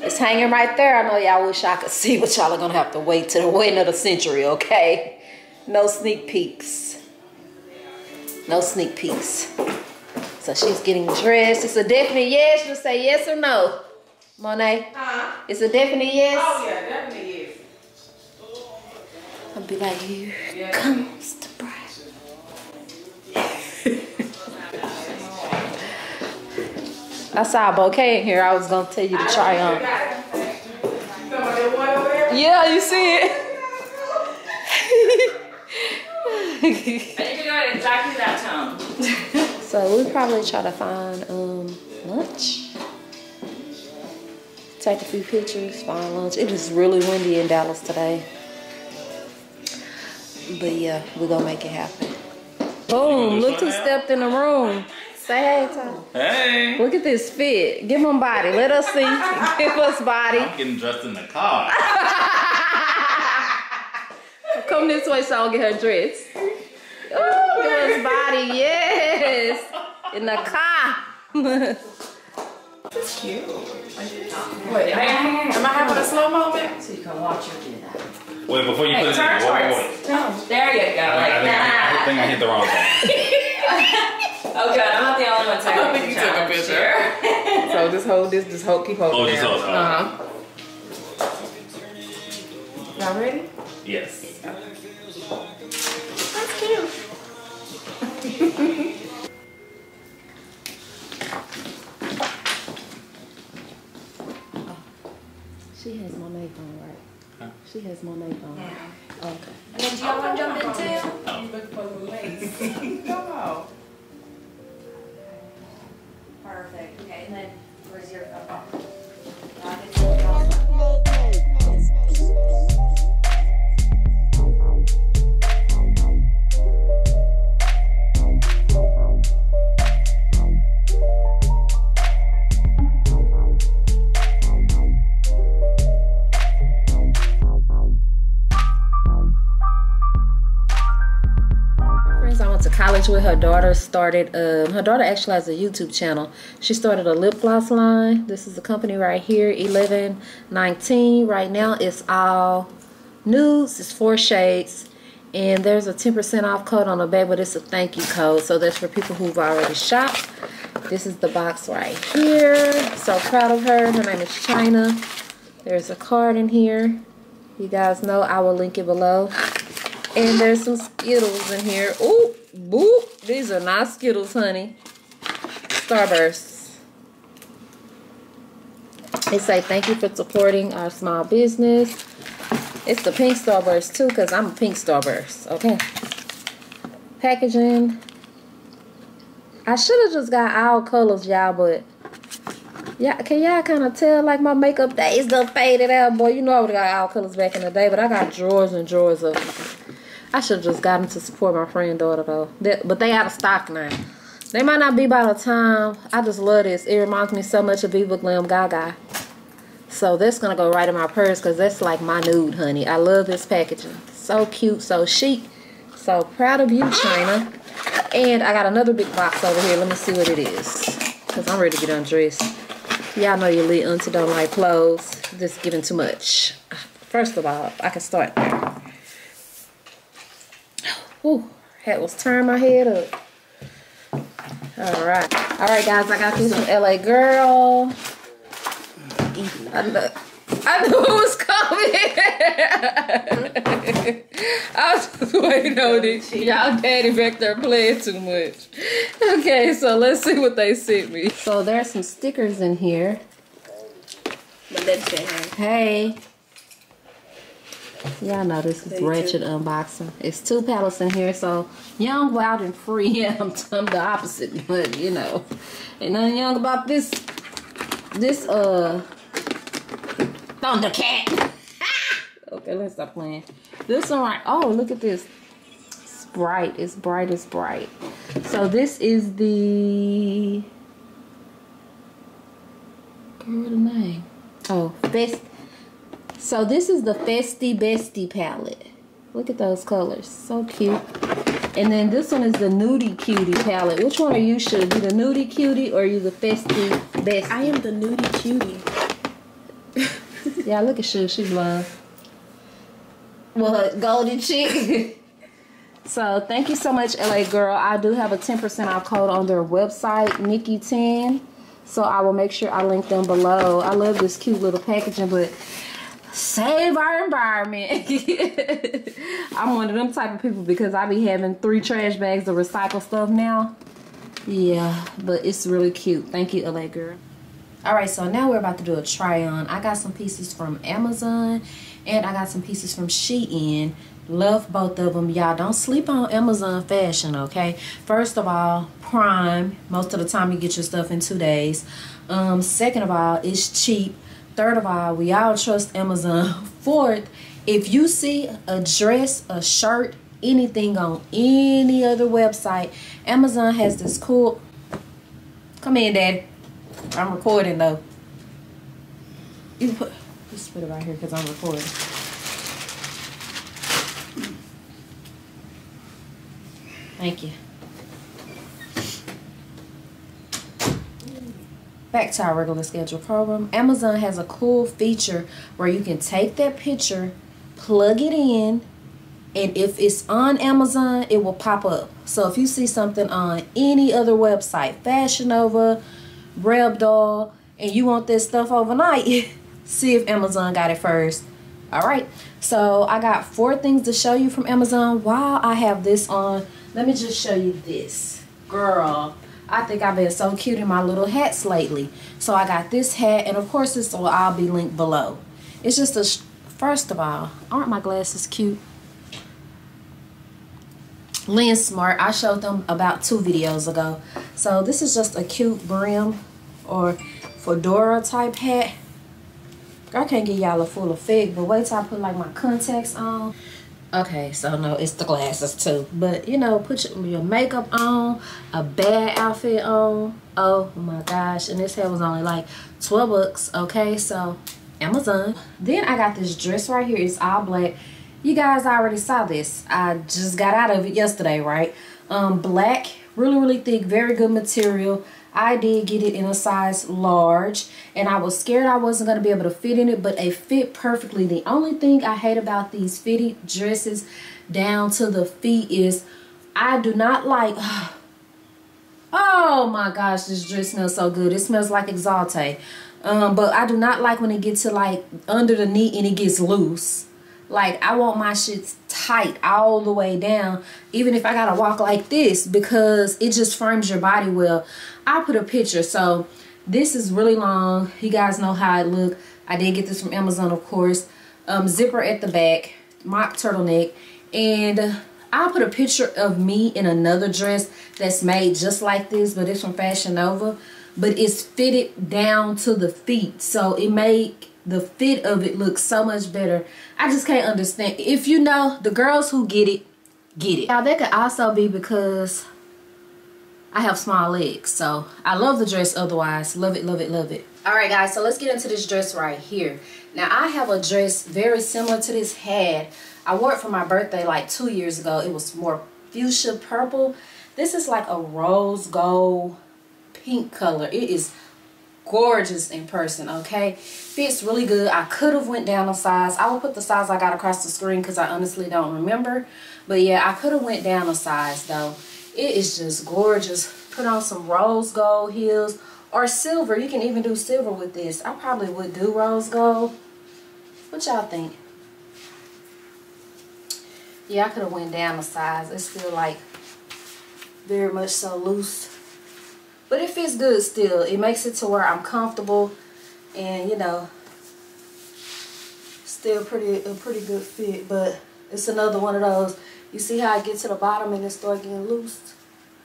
It's hanging right there. I know y'all wish I could see, but y'all are gonna have to wait till the wedding of the century, okay? No sneak peeks. No sneak peeks. So she's getting dressed. It's a definite yes. Just say yes or no. Monet. Huh? It's a definite yes. Oh yeah, definitely is. I'll be like, here Yeah. comes the bride. I saw a bouquet in here. I was gonna tell you to try on. Got it. You talking about that one over there? Yeah, you see it. I need to go exactly that tone. so we probably try to find um lunch. Take a few pictures, find lunch. It is really windy in Dallas today. But yeah, we're gonna make it happen. Boom, look who stepped in the room. Say hey, Tom. Hey! Look at this fit. Give him body. Let us see. Give us body. I'm getting dressed in the car. Come this way so I'll get her dressed. Oh, give us body. Yes. In the car. Cute. Wait, am I, am I having a slow moment? So you can watch her do that. Wait, before you Hey, put it in, turn wait, wait, towards. wait. No, there you go. I, Like I, think, I think I hit the wrong thing. Oh, good. I'm not the only one taking I don't you took a picture. So just hold this, just hold, keep holding Oh, just down. hold, Uh-huh. oh. Y'all ready? Yes. That's cute. She has Monet phone, right? Huh? She has Monet phone. Okay. And then do y'all want to jump in too? You look for the lace. Come on. Perfect. Okay, and then where's your phone? With her daughter. Started, um, her daughter actually has a YouTube channel. She started a lip gloss line. This is the company right here, 1119. Right now, it's all nudes. It's four shades. And there's a 10% off code on the back, but it's a thank you code. So that's for people who've already shopped. This is the box right here. So proud of her. Her name is China. There's a card in here. You guys know I will link it below. And there's some Skittles in here. Ooh, boop. These are not Skittles, honey. Starburst. They say thank you for supporting our small business. It's the pink Starburst too, because I'm a pink Starburst. Okay. Packaging. I should have just got all colors, y'all, but yeah, can y'all kind of tell like my makeup days done faded out, boy? You know I would have got all colors back in the day, but I got drawers and drawers of. I should have just gotten to support my friend daughter though. They, but they out of stock now. They might not be by the time. I just love this. It reminds me so much of Viva Glam Gaga. So that's gonna go right in my purse because that's like my nude, honey. I love this packaging. So cute, so chic. So proud of you, China. And I got another big box over here. Let me see what it is. Because I'm ready to get undressed. Y'all know your little auntie don't like clothes. Just giving too much. First of all, I can start there. Whew, had was turn my head up. All right. All right, guys, I got this from LA Girl. I know, I knew it was coming. I was just waiting on it. Y'all daddy back there playing too much. Okay, so let's see what they sent me. So there's some stickers in here. Hey. Y'all know this is wretched unboxing. It's two pallets in here, so young, wild, and free. I'm, I'm the opposite, but you know, ain't nothing young about this. This uh Thundercat. okay, let's stop playing. This one right. Oh, look at this. It's bright. It's bright. It's bright. So this is the. What the name? Oh, best. So this is the Festy Bestie palette. Look at those colors. So cute. And then this one is the Nudie Cutie palette. Which one are you, Should be the Nudie Cutie or are you the Festy Bestie? I am the nudie cutie. Yeah, look at Shu. She's love. What? Golden chick? so, thank you so much, LA Girl. I do have a 10% off code on their website, Nikki 10 So, I will make sure I link them below. I love this cute little packaging, but save our environment. I'm one of them type of people because I be having three trash bags of recycle stuff now. Yeah, but it's really cute. Thank you, LA Girl. Alright, so now we're about to do a try on. I got some pieces from Amazon and I got some pieces from Shein. Love both of them. Y'all don't sleep on Amazon fashion, okay? First of all, Prime. Most of the time you get your stuff in two days. Um, second of all, it's cheap. Third of all, we all trust Amazon. Fourth, if you see a dress, a shirt, anything on any other website, Amazon has this cool... Come in, Dad. I'm recording though. You put just put it right here because I'm recording. Thank you. Back to our regular schedule program. Amazon has a cool feature where you can take that picture, plug it in, and if it's on Amazon, it will pop up. So if you see something on any other website, Fashion Nova, Rebdoll, and you want this stuff overnight, see if Amazon got it first. All right, so I got four things to show you from Amazon while I have this on. Let me just show you this. Girl, I think I've been so cute in my little hats lately. So I got this hat, and of course this will all be linked below. It's just a, first of all, aren't my glasses cute? Lensmart. I showed them about two videos ago. So this is just a cute brim or fedora type hat. I can't get y'all a full effect, but wait till I put like my contacts on. Okay, so no, it's the glasses too. But you know, put your, your makeup on, a bad outfit on. Oh my gosh, and this hair was only like 12 bucks. Okay, so Amazon. Then I got this dress right here. It's all black you guys already saw this. I just got out of it yesterday, right? Um, black, really, really thick, very good material. I did get it in a size large and I was scared I wasn't going to be able to fit in it, but it fit perfectly. The only thing I hate about these fitted dresses down to the feet is I do not like, Oh my gosh, this dress smells so good. It smells like Exalte. Um, but I do not like when it gets to like under the knee and it gets loose. Like I want my shit tight all the way down, even if I gotta walk like this because it just firms your body well. I'll put a picture. So this is really long. You guys know how it look. I did get this from Amazon, of course. Um, zipper at the back, mock turtleneck, and I'll put a picture of me in another dress that's made just like this, but it's from Fashion Nova. But it's fitted down to the feet, so it make the fit of it look so much better. I just can't understand. If you know, the girls who get it, get it. Now, that could also be because I have small legs. So, I love the dress otherwise. Love it, love it, love it. All right, guys, so let's get into this dress right here. Now, I have a dress very similar to this had. I wore it for my birthday like two years ago. It was more fuchsia purple. This is like a rose gold pink color. It is gorgeous in person okay? Fits really good. I could have went down a size. I will put the size i got across the screen because i honestly don't remember. But yeah i could have went down a size though. It is just gorgeous. Put on some rose gold heels or silver. You can even do silver with this. I probably would do rose gold. What y'all think? Yeah i could have went down a size. It's still like very much so loose but it fits good still. It makes it to where I'm comfortable and, you know, still pretty a pretty good fit. But it's another one of those. You see how I get to the bottom and it start getting loose?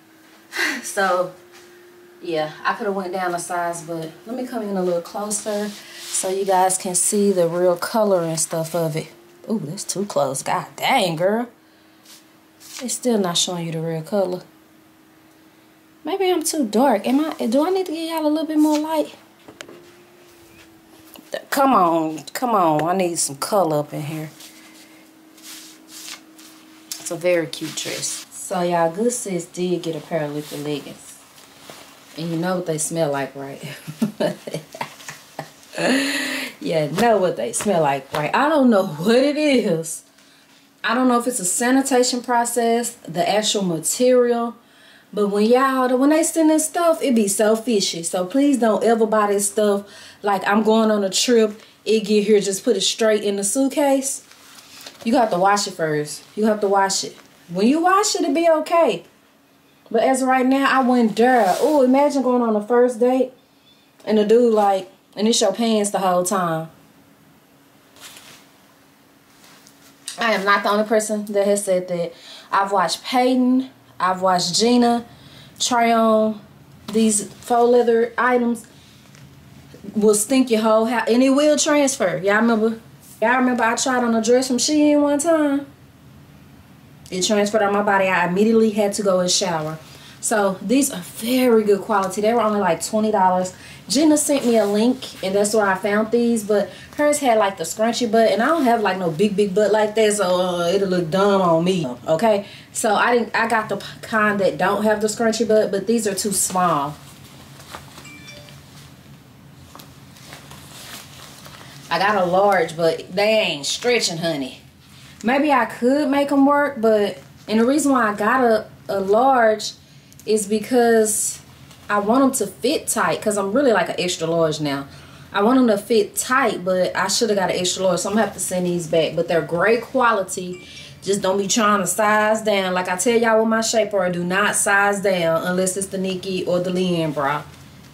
so, yeah, I could have went down a size, but let me come in a little closer so you guys can see the real color and stuff of it. Ooh, that's too close. God dang, girl. It's still not showing you the real color. Maybe I'm too dark. Am I? Do I need to give y'all a little bit more light? Come on. Come on. I need some color up in here. It's a very cute dress. So y'all, Good Sis did get a pair of liquid leggings. And you know what they smell like, right? yeah, know what they smell like, right? I don't know what it is. I don't know if it's a sanitation process, the actual material, but when y'all, when they send this stuff, it be so fishy. So please don't ever buy this stuff like I'm going on a trip. It get here, just put it straight in the suitcase. You have to wash it first. You have to wash it. When you wash it, it be okay. But as right now, I went dare. Oh, imagine going on a first date and the dude like, and it's your pants the whole time. I am not the only person that has said that. I've watched Peyton I've watched Gina try on these faux leather items. Will stink your whole house and it will transfer. Y'all remember? Y'all remember i tried on a dress from shein one time? It transferred on my body. I immediately had to go and shower so these are very good quality. They were only like 20 dollars. Jenna sent me a link and that's where I found these but hers had like the scrunchy butt and I don't have like no big big butt like that so uh, it'll look dumb on me okay? So I didn't I got the kind that don't have the scrunchy butt but these are too small. I got a large but they ain't stretching honey. Maybe I could make them work but and the reason why I got a, a large is because I want them to fit tight because I'm really like an extra large now. I want them to fit tight, but I should have got an extra large, so I'm going to have to send these back. But they're great quality. Just don't be trying to size down. Like I tell y'all with my shaper, do not size down unless it's the Nikki or the Leanne bra.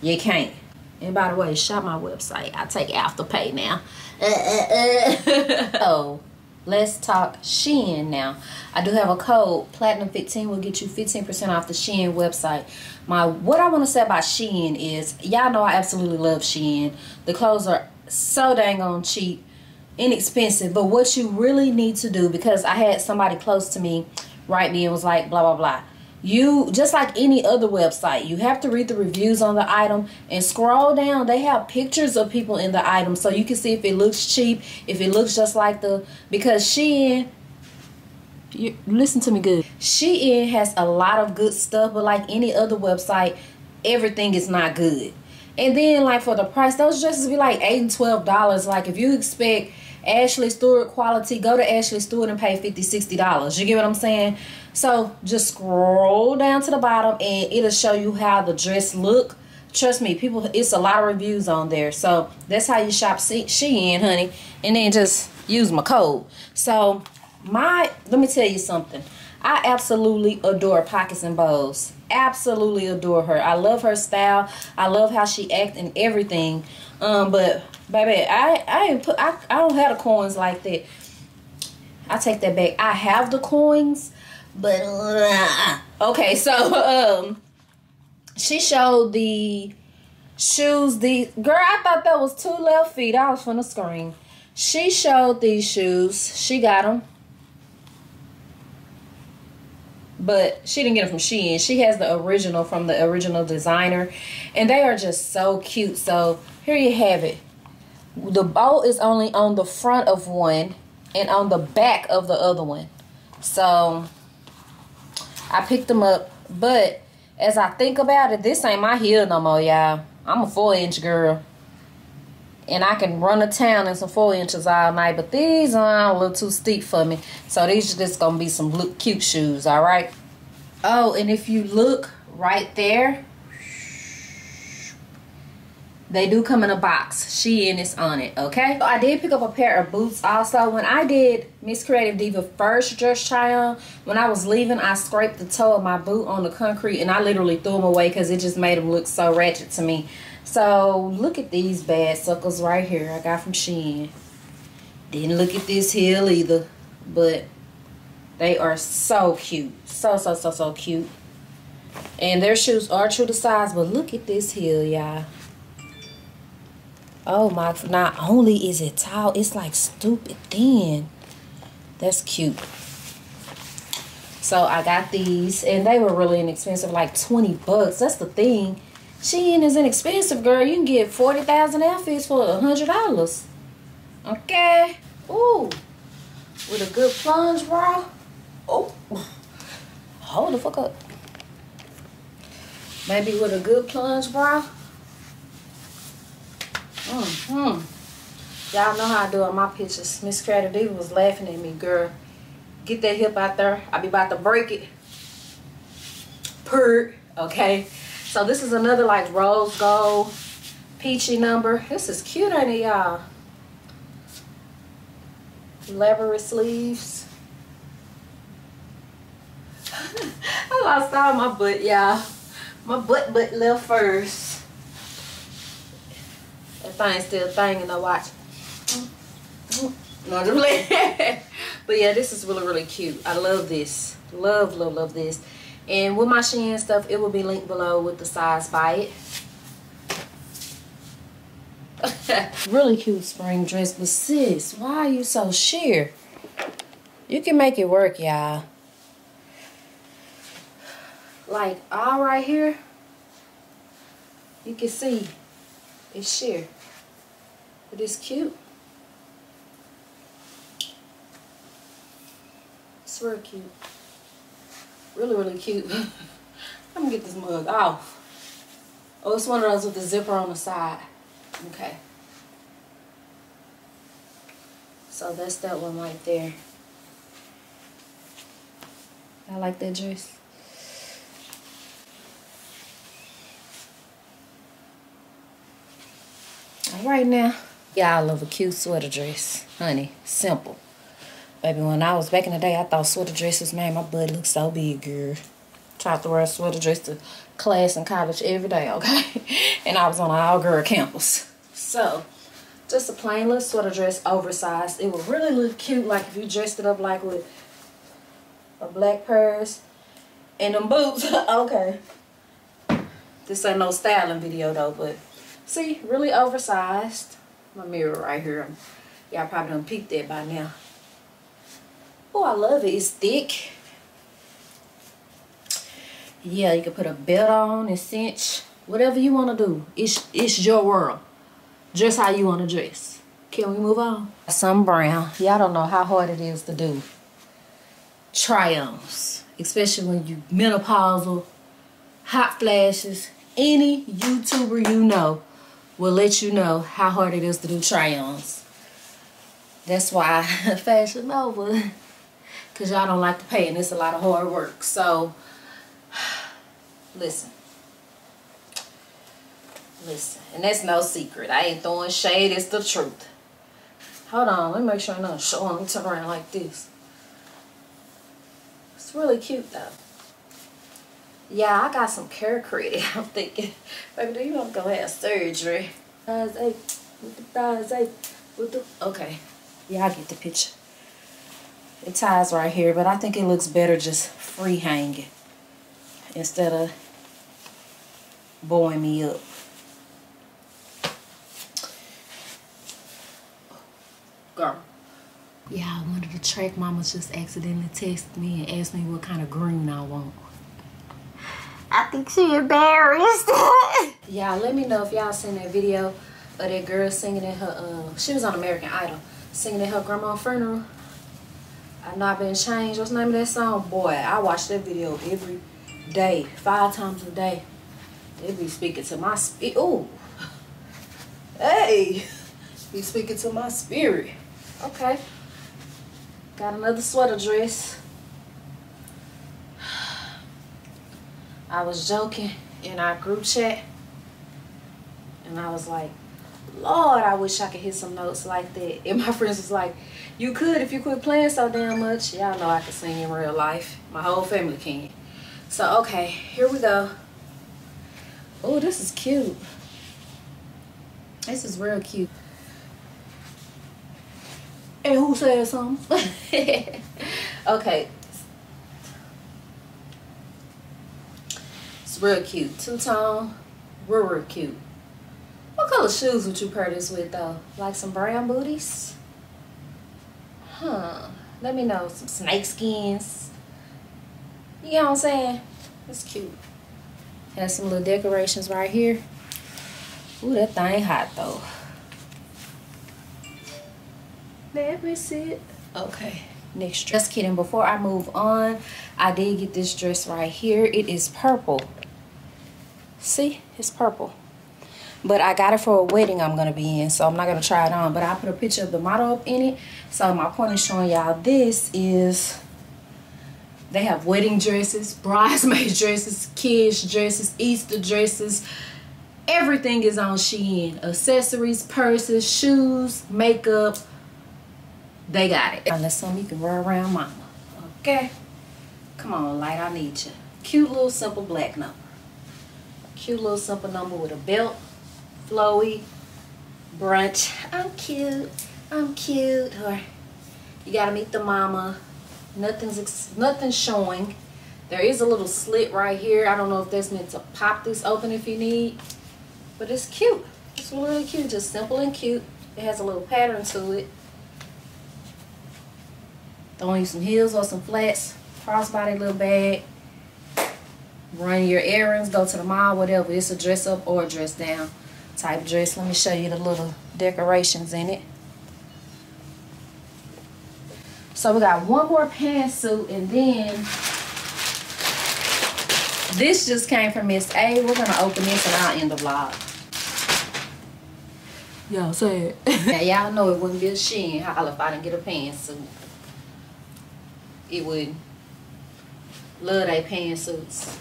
You can't. And by the way, shop my website. I take Afterpay now. oh, let's talk Shein now. I do have a code. Platinum15 will get you 15% off the Shein website my what I want to say about Shein is y'all know I absolutely love Shein. The clothes are so dang on cheap, inexpensive. But what you really need to do because I had somebody close to me write me and was like blah blah blah. You just like any other website, you have to read the reviews on the item and scroll down. They have pictures of people in the item so you can see if it looks cheap, if it looks just like the because Shein you listen to me good. Shein has a lot of good stuff, but like any other website, everything is not good. And then like for the price, those dresses be like eight and twelve dollars. Like if you expect Ashley Stewart quality, go to Ashley Stewart and pay 50 $60. You get what I'm saying? So just scroll down to the bottom and it'll show you how the dress look. Trust me, people, it's a lot of reviews on there. So that's how you shop Shein, honey. And then just use my code. So my, let me tell you something. I absolutely adore Pockets and Bows. Absolutely adore her. I love her style. I love how she act and everything. Um, but baby, I I put I, I don't have the coins like that. I take that back. I have the coins, but uh, okay. So um, she showed the shoes. The girl, I thought that was two left feet. I was from the screen. She showed these shoes. She got them. But she didn't get them from Shein. She has the original from the original designer. And they are just so cute. So here you have it. The bow is only on the front of one and on the back of the other one. So I picked them up. But as I think about it, this ain't my heel no more, y'all. I'm a four inch girl. And I can run a town in some four inches all night. But these are a little too steep for me. So these are just to be some cute shoes, all right? Oh, and if you look right there, they do come in a box. Shein is on it, okay? I did pick up a pair of boots also. When I did Miss Creative Diva first dress try on, when I was leaving, I scraped the toe of my boot on the concrete and I literally threw them away because it just made them look so ratchet to me. So look at these bad suckers right here I got from Shein. Didn't look at this heel either, but they are so cute. So, so, so, so cute. And their shoes are true to size, but look at this heel, y'all. Oh my, not only is it tall, it's like stupid thin. That's cute. So I got these and they were really inexpensive, like 20 bucks. That's the thing. Shein is inexpensive, girl. You can get 40,000 outfits for $100. Okay. Ooh. With a good plunge bra. Oh. Hold the fuck up. Maybe with a good plunge bra. Mm hmm Y'all know how I do on my pictures. Miss Creative Diva was laughing at me, girl. Get that hip out there. I be about to break it. Pert. Okay. So this is another like rose gold peachy number. This is cute, ain't it, y'all? Elaborate sleeves. I lost all my butt, y'all. My butt butt left first. That thing's still thinging the watch. No, but yeah, this is really, really cute. I love this. Love, love, love this. And with my Shein stuff, it will be linked below with the size by it. really cute spring dress. But sis, why are you so sheer? You can make it work, y'all. Like all right here, you can see it's sheer. But it's cute. It's cute. Really, really cute. I'm gonna get this mug off. Oh, it's one of those with the zipper on the side. Okay. So that's that one right there. I like that dress. All right now. Y'all love a cute sweater dress. Honey, simple. Baby, when I was back in the day, I thought sweater dresses made my butt look so big, girl. Tried to wear a sweater dress to class in college every day, okay? and I was on an all-girl campus. So, just a plain little sweater dress, oversized. It would really look cute, like if you dressed it up like with a black purse and them boots. okay. This ain't no styling video, though, but see, really oversized my mirror right here. Y'all probably don't peeked that by now. Oh, I love it. It's thick. Yeah, you can put a belt on and cinch. Whatever you want to do. It's, it's your world. Dress how you want to dress. Can we move on? Some brown. Y'all don't know how hard it is to do. Try-ons. Especially when you menopausal, hot flashes. Any YouTuber you know will let you know how hard it is to do try-ons. That's why Fashion Nova. Because y'all don't like to pay and it's a lot of hard work. So, listen. Listen. And that's no secret. I ain't throwing shade. It's the truth. Hold on. Let me make sure I'm not showing. Let me turn around like this. It's really cute though. Yeah, I got some care credit. I'm thinking, baby, do you want to go have surgery? Thighs ache, with the thighs ache, with the... Okay. Yeah, I get the picture. It ties right here, but I think it looks better just free hanging instead of bowing me up. Girl. Yeah, one of the track mamas just accidentally texted me and asked me what kind of green I want. I think she embarrassed. Y'all, let me know if y'all seen that video of that girl singing at her, uh, she was on American Idol, singing at her grandma's funeral. I've not been changed. What's the name of that song? Boy, I watch that video every day, five times a day. It be speaking to my spirit. Ooh. Hey. Be speaking to my spirit. Okay. Got another sweater dress. I was joking in our group chat. And I was like, Lord, I wish I could hit some notes like that. And my friends was like, you could if you quit playing so damn much. Y'all know I can sing in real life. My whole family can. So, okay, here we go. Oh, this is cute. This is real cute. And who said something? okay. Real cute. Two-tone. Real, real cute. What color shoes would you pair this with, though? Like some brown booties? Huh. Let me know. Some snake skins. You know what I'm saying? It's cute. Has some little decorations right here. Ooh, that thing hot, though. Let me see it. Okay, next dress. Just kidding. Before I move on, I did get this dress right here. It is purple. See? It's purple. But I got it for a wedding I'm going to be in, so I'm not going to try it on. But I put a picture of the model up in it. So my point is showing y'all this is... They have wedding dresses, bridesmaid dresses, kids dresses, Easter dresses. Everything is on Shein. Accessories, purses, shoes, makeup, they got it. Unless some you can wear around mama. Okay? Come on, light, I need you. Cute little simple black number. Cute little simple number with a belt, flowy, brunch. I'm cute. I'm cute. Or you gotta meet the mama. Nothing's nothing's showing. There is a little slit right here. I don't know if that's meant to pop this open if you need. But it's cute. It's really cute. Just simple and cute. It has a little pattern to it. Throwing you some heels or some flats. Crossbody little bag. Run your errands. Go to the mall. Whatever. It's a dress up or a dress down type dress. Let me show you the little decorations in it. So we got one more pantsuit and then this just came from Miss A. We're gonna open this and I'll end the vlog. Y'all say it. yeah, y'all know it wouldn't be a Shein holla if I didn't get a pantsuit it would love their pantsuits.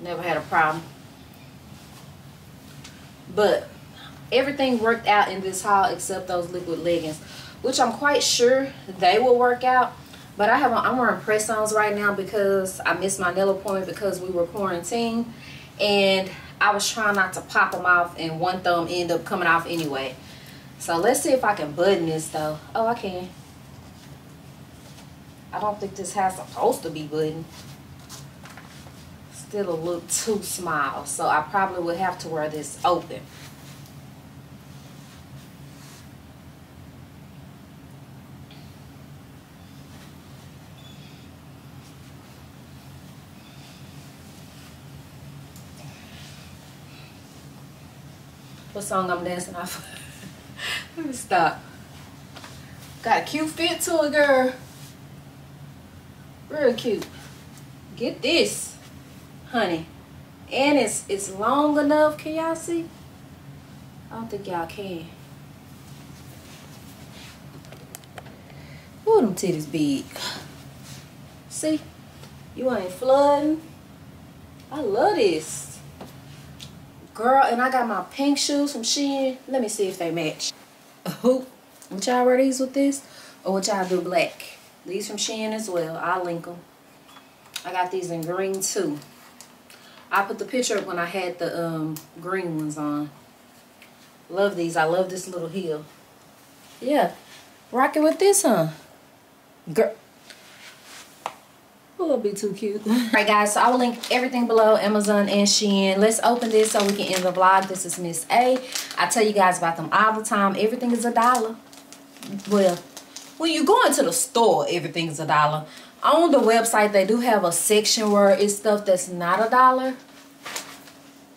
Never had a problem. But everything worked out in this haul except those liquid leggings, which I'm quite sure they will work out. But I have a, I'm wearing press-ons right now because I missed my nail appointment because we were quarantined. And I was trying not to pop them off and one thumb end up coming off anyway. So let's see if I can button this though. Oh, I can. I don't think this has supposed to be buttoned. Still a little too small, so I probably would have to wear this open. What song I'm dancing off? Let me stop. Got a cute fit to it, girl. Real cute. Get this, honey. And it's it's long enough. Can y'all see? I don't think y'all can. Ooh, them titties big. See? You ain't flooding. I love this. Girl, and I got my pink shoes from Shein. Let me see if they match. Oh, would y'all wear these with this? Or would y'all do black? These from Shein as well. I'll link them. I got these in green too. I put the picture up when I had the um, green ones on. Love these. I love this little heel. Yeah. Rocking with this, huh? Girl. Oh, it'll be too cute. Alright guys, so I will link everything below, Amazon and Shein. Let's open this so we can end the vlog. This is Miss A. I tell you guys about them all the time. Everything is a dollar. Well, when you go into the store, everything is a dollar. On the website, they do have a section where it's stuff that's not a dollar.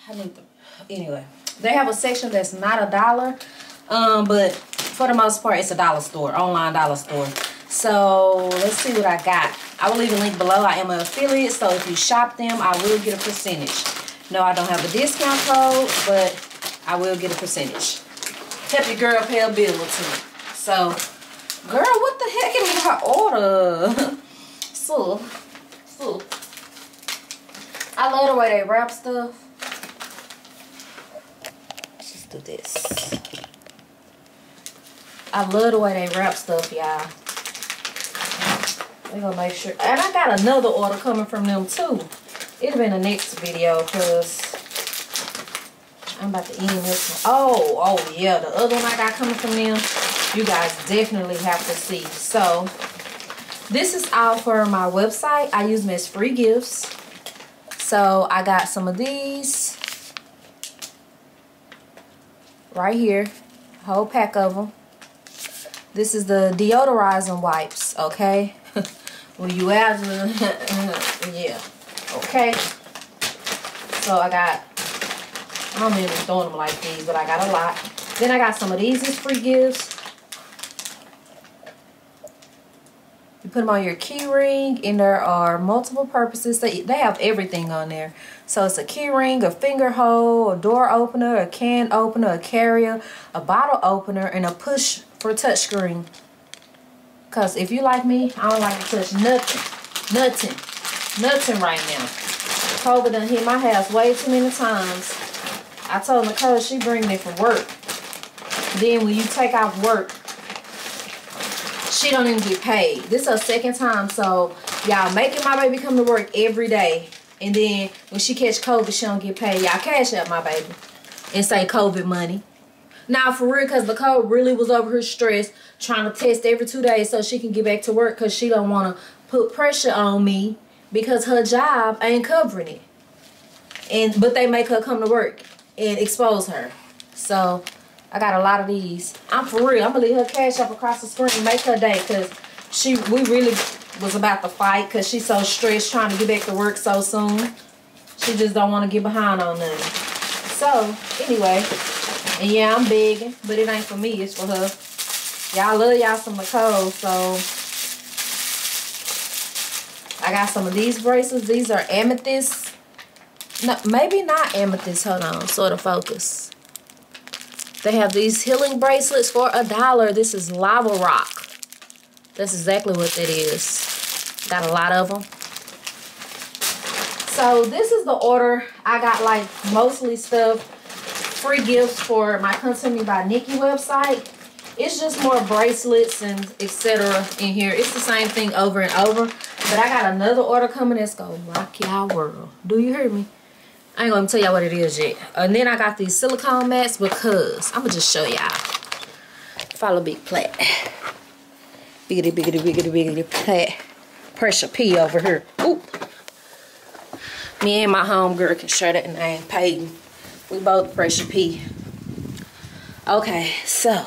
I need to, anyway, they have a section that's not a dollar. Um, but for the most part, it's a dollar store, online dollar store. So let's see what I got. I will leave a link below. I am an affiliate, so if you shop them, I will get a percentage. No, I don't have a discount code, but I will get a percentage. Help your girl pay a bill or two. So, girl, what the heck is her order? so, so. I love the way they wrap stuff. Let's just do this. I love the way they wrap stuff, y'all. We're gonna make sure. And I got another order coming from them too. It'll be in the next video because I'm about to end this one. Oh, oh yeah, the other one I got coming from them, you guys definitely have to see. So this is all for my website. I use them as free gifts. So I got some of these right here, a whole pack of them. This is the deodorizing wipes, okay? when you out, yeah, okay. So I got, I don't even throwing them like these, but I got a lot. Then I got some of these as free gifts. You put them on your key ring, and there are multiple purposes. They, they have everything on there. So it's a key ring, a finger hole, a door opener, a can opener, a carrier, a bottle opener, and a push for touchscreen. Because if you like me, I don't like to touch nothing. Nothing. Nothing right now. COVID done hit my house way too many times. I told Nicole she bring it from work. Then when you take off work, she don't even get paid. This is her second time, so y'all making my baby come to work every day. And then when she catch COVID, she don't get paid. Y'all cash out my baby and say COVID money. Now, for real, because Nicole really was over her stress, trying to test every two days so she can get back to work because she don't want to put pressure on me because her job ain't covering it. And But they make her come to work and expose her. So, I got a lot of these. I'm for real. I'm to leave her cash up across the screen and make her day because she we really was about to fight because she's so stressed trying to get back to work so soon. She just don't want to get behind on nothing. So, anyway, and yeah, I'm begging, but it ain't for me, it's for her. Y'all love y'all some Nicole, so I got some of these bracelets. These are amethyst. No, maybe not amethyst. Hold on, sort of focus. They have these healing bracelets for a dollar. This is lava rock. That's exactly what that is. Got a lot of them. So this is the order. I got like mostly stuff, free gifts for my To Me by Nikki website. It's just more bracelets and etc. in here. It's the same thing over and over. But I got another order coming that's gonna rock y'all world. Do you hear me? I ain't gonna tell y'all what it is yet. And then I got these silicone mats because I'm gonna just show y'all. Follow Big Plat. Biggity, biggity, biggity, biggity Plat. Pressure P over here. Oop. Me and my homegirl can share that name, Peyton. We both Pressure P. Okay, so.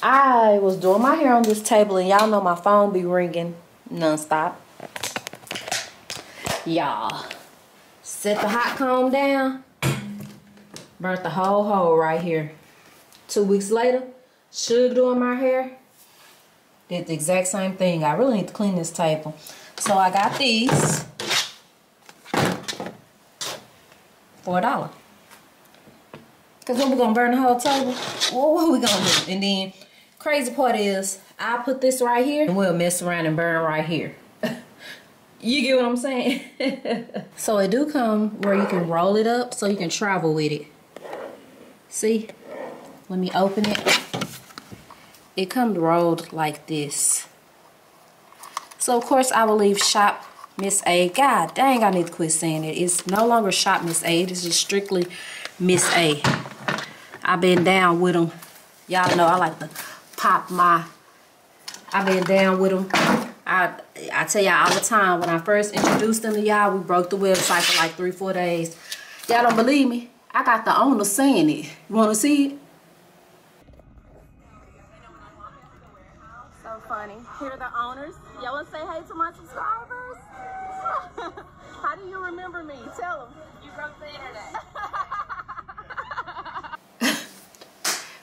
I was doing my hair on this table and y'all know my phone be ringing non-stop. Y'all. Set the hot comb down. Burnt the whole hole right here. Two weeks later, sugar doing my hair. Did the exact same thing. I really need to clean this table. So I got these for a dollar. Cause what we're gonna burn the whole table? Well, what we gonna do? And then Crazy part is, I put this right here and we'll mess around and burn right here. You get what I'm saying? so it do come where you can roll it up so you can travel with it. See? Let me open it. It comes rolled like this. So of course I will leave shop Miss A. God dang, I need to quit saying it. It's no longer shop Miss A. It is strictly Miss A. I've been down with them. Y'all know I like to pop my, I've been down with them. I, I tell y'all all the time, when I first introduced them to y'all, we broke the website for like three, four days. Y'all don't believe me? I got the owner saying it. You want to see it? So funny. Here are the owners. Y'all want to say hey to my subscribers? How do you remember me? Tell them. You broke the internet.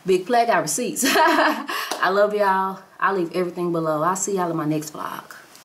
Big flag got receipts. I love y'all. I'll leave everything below. I'll see y'all in my next vlog.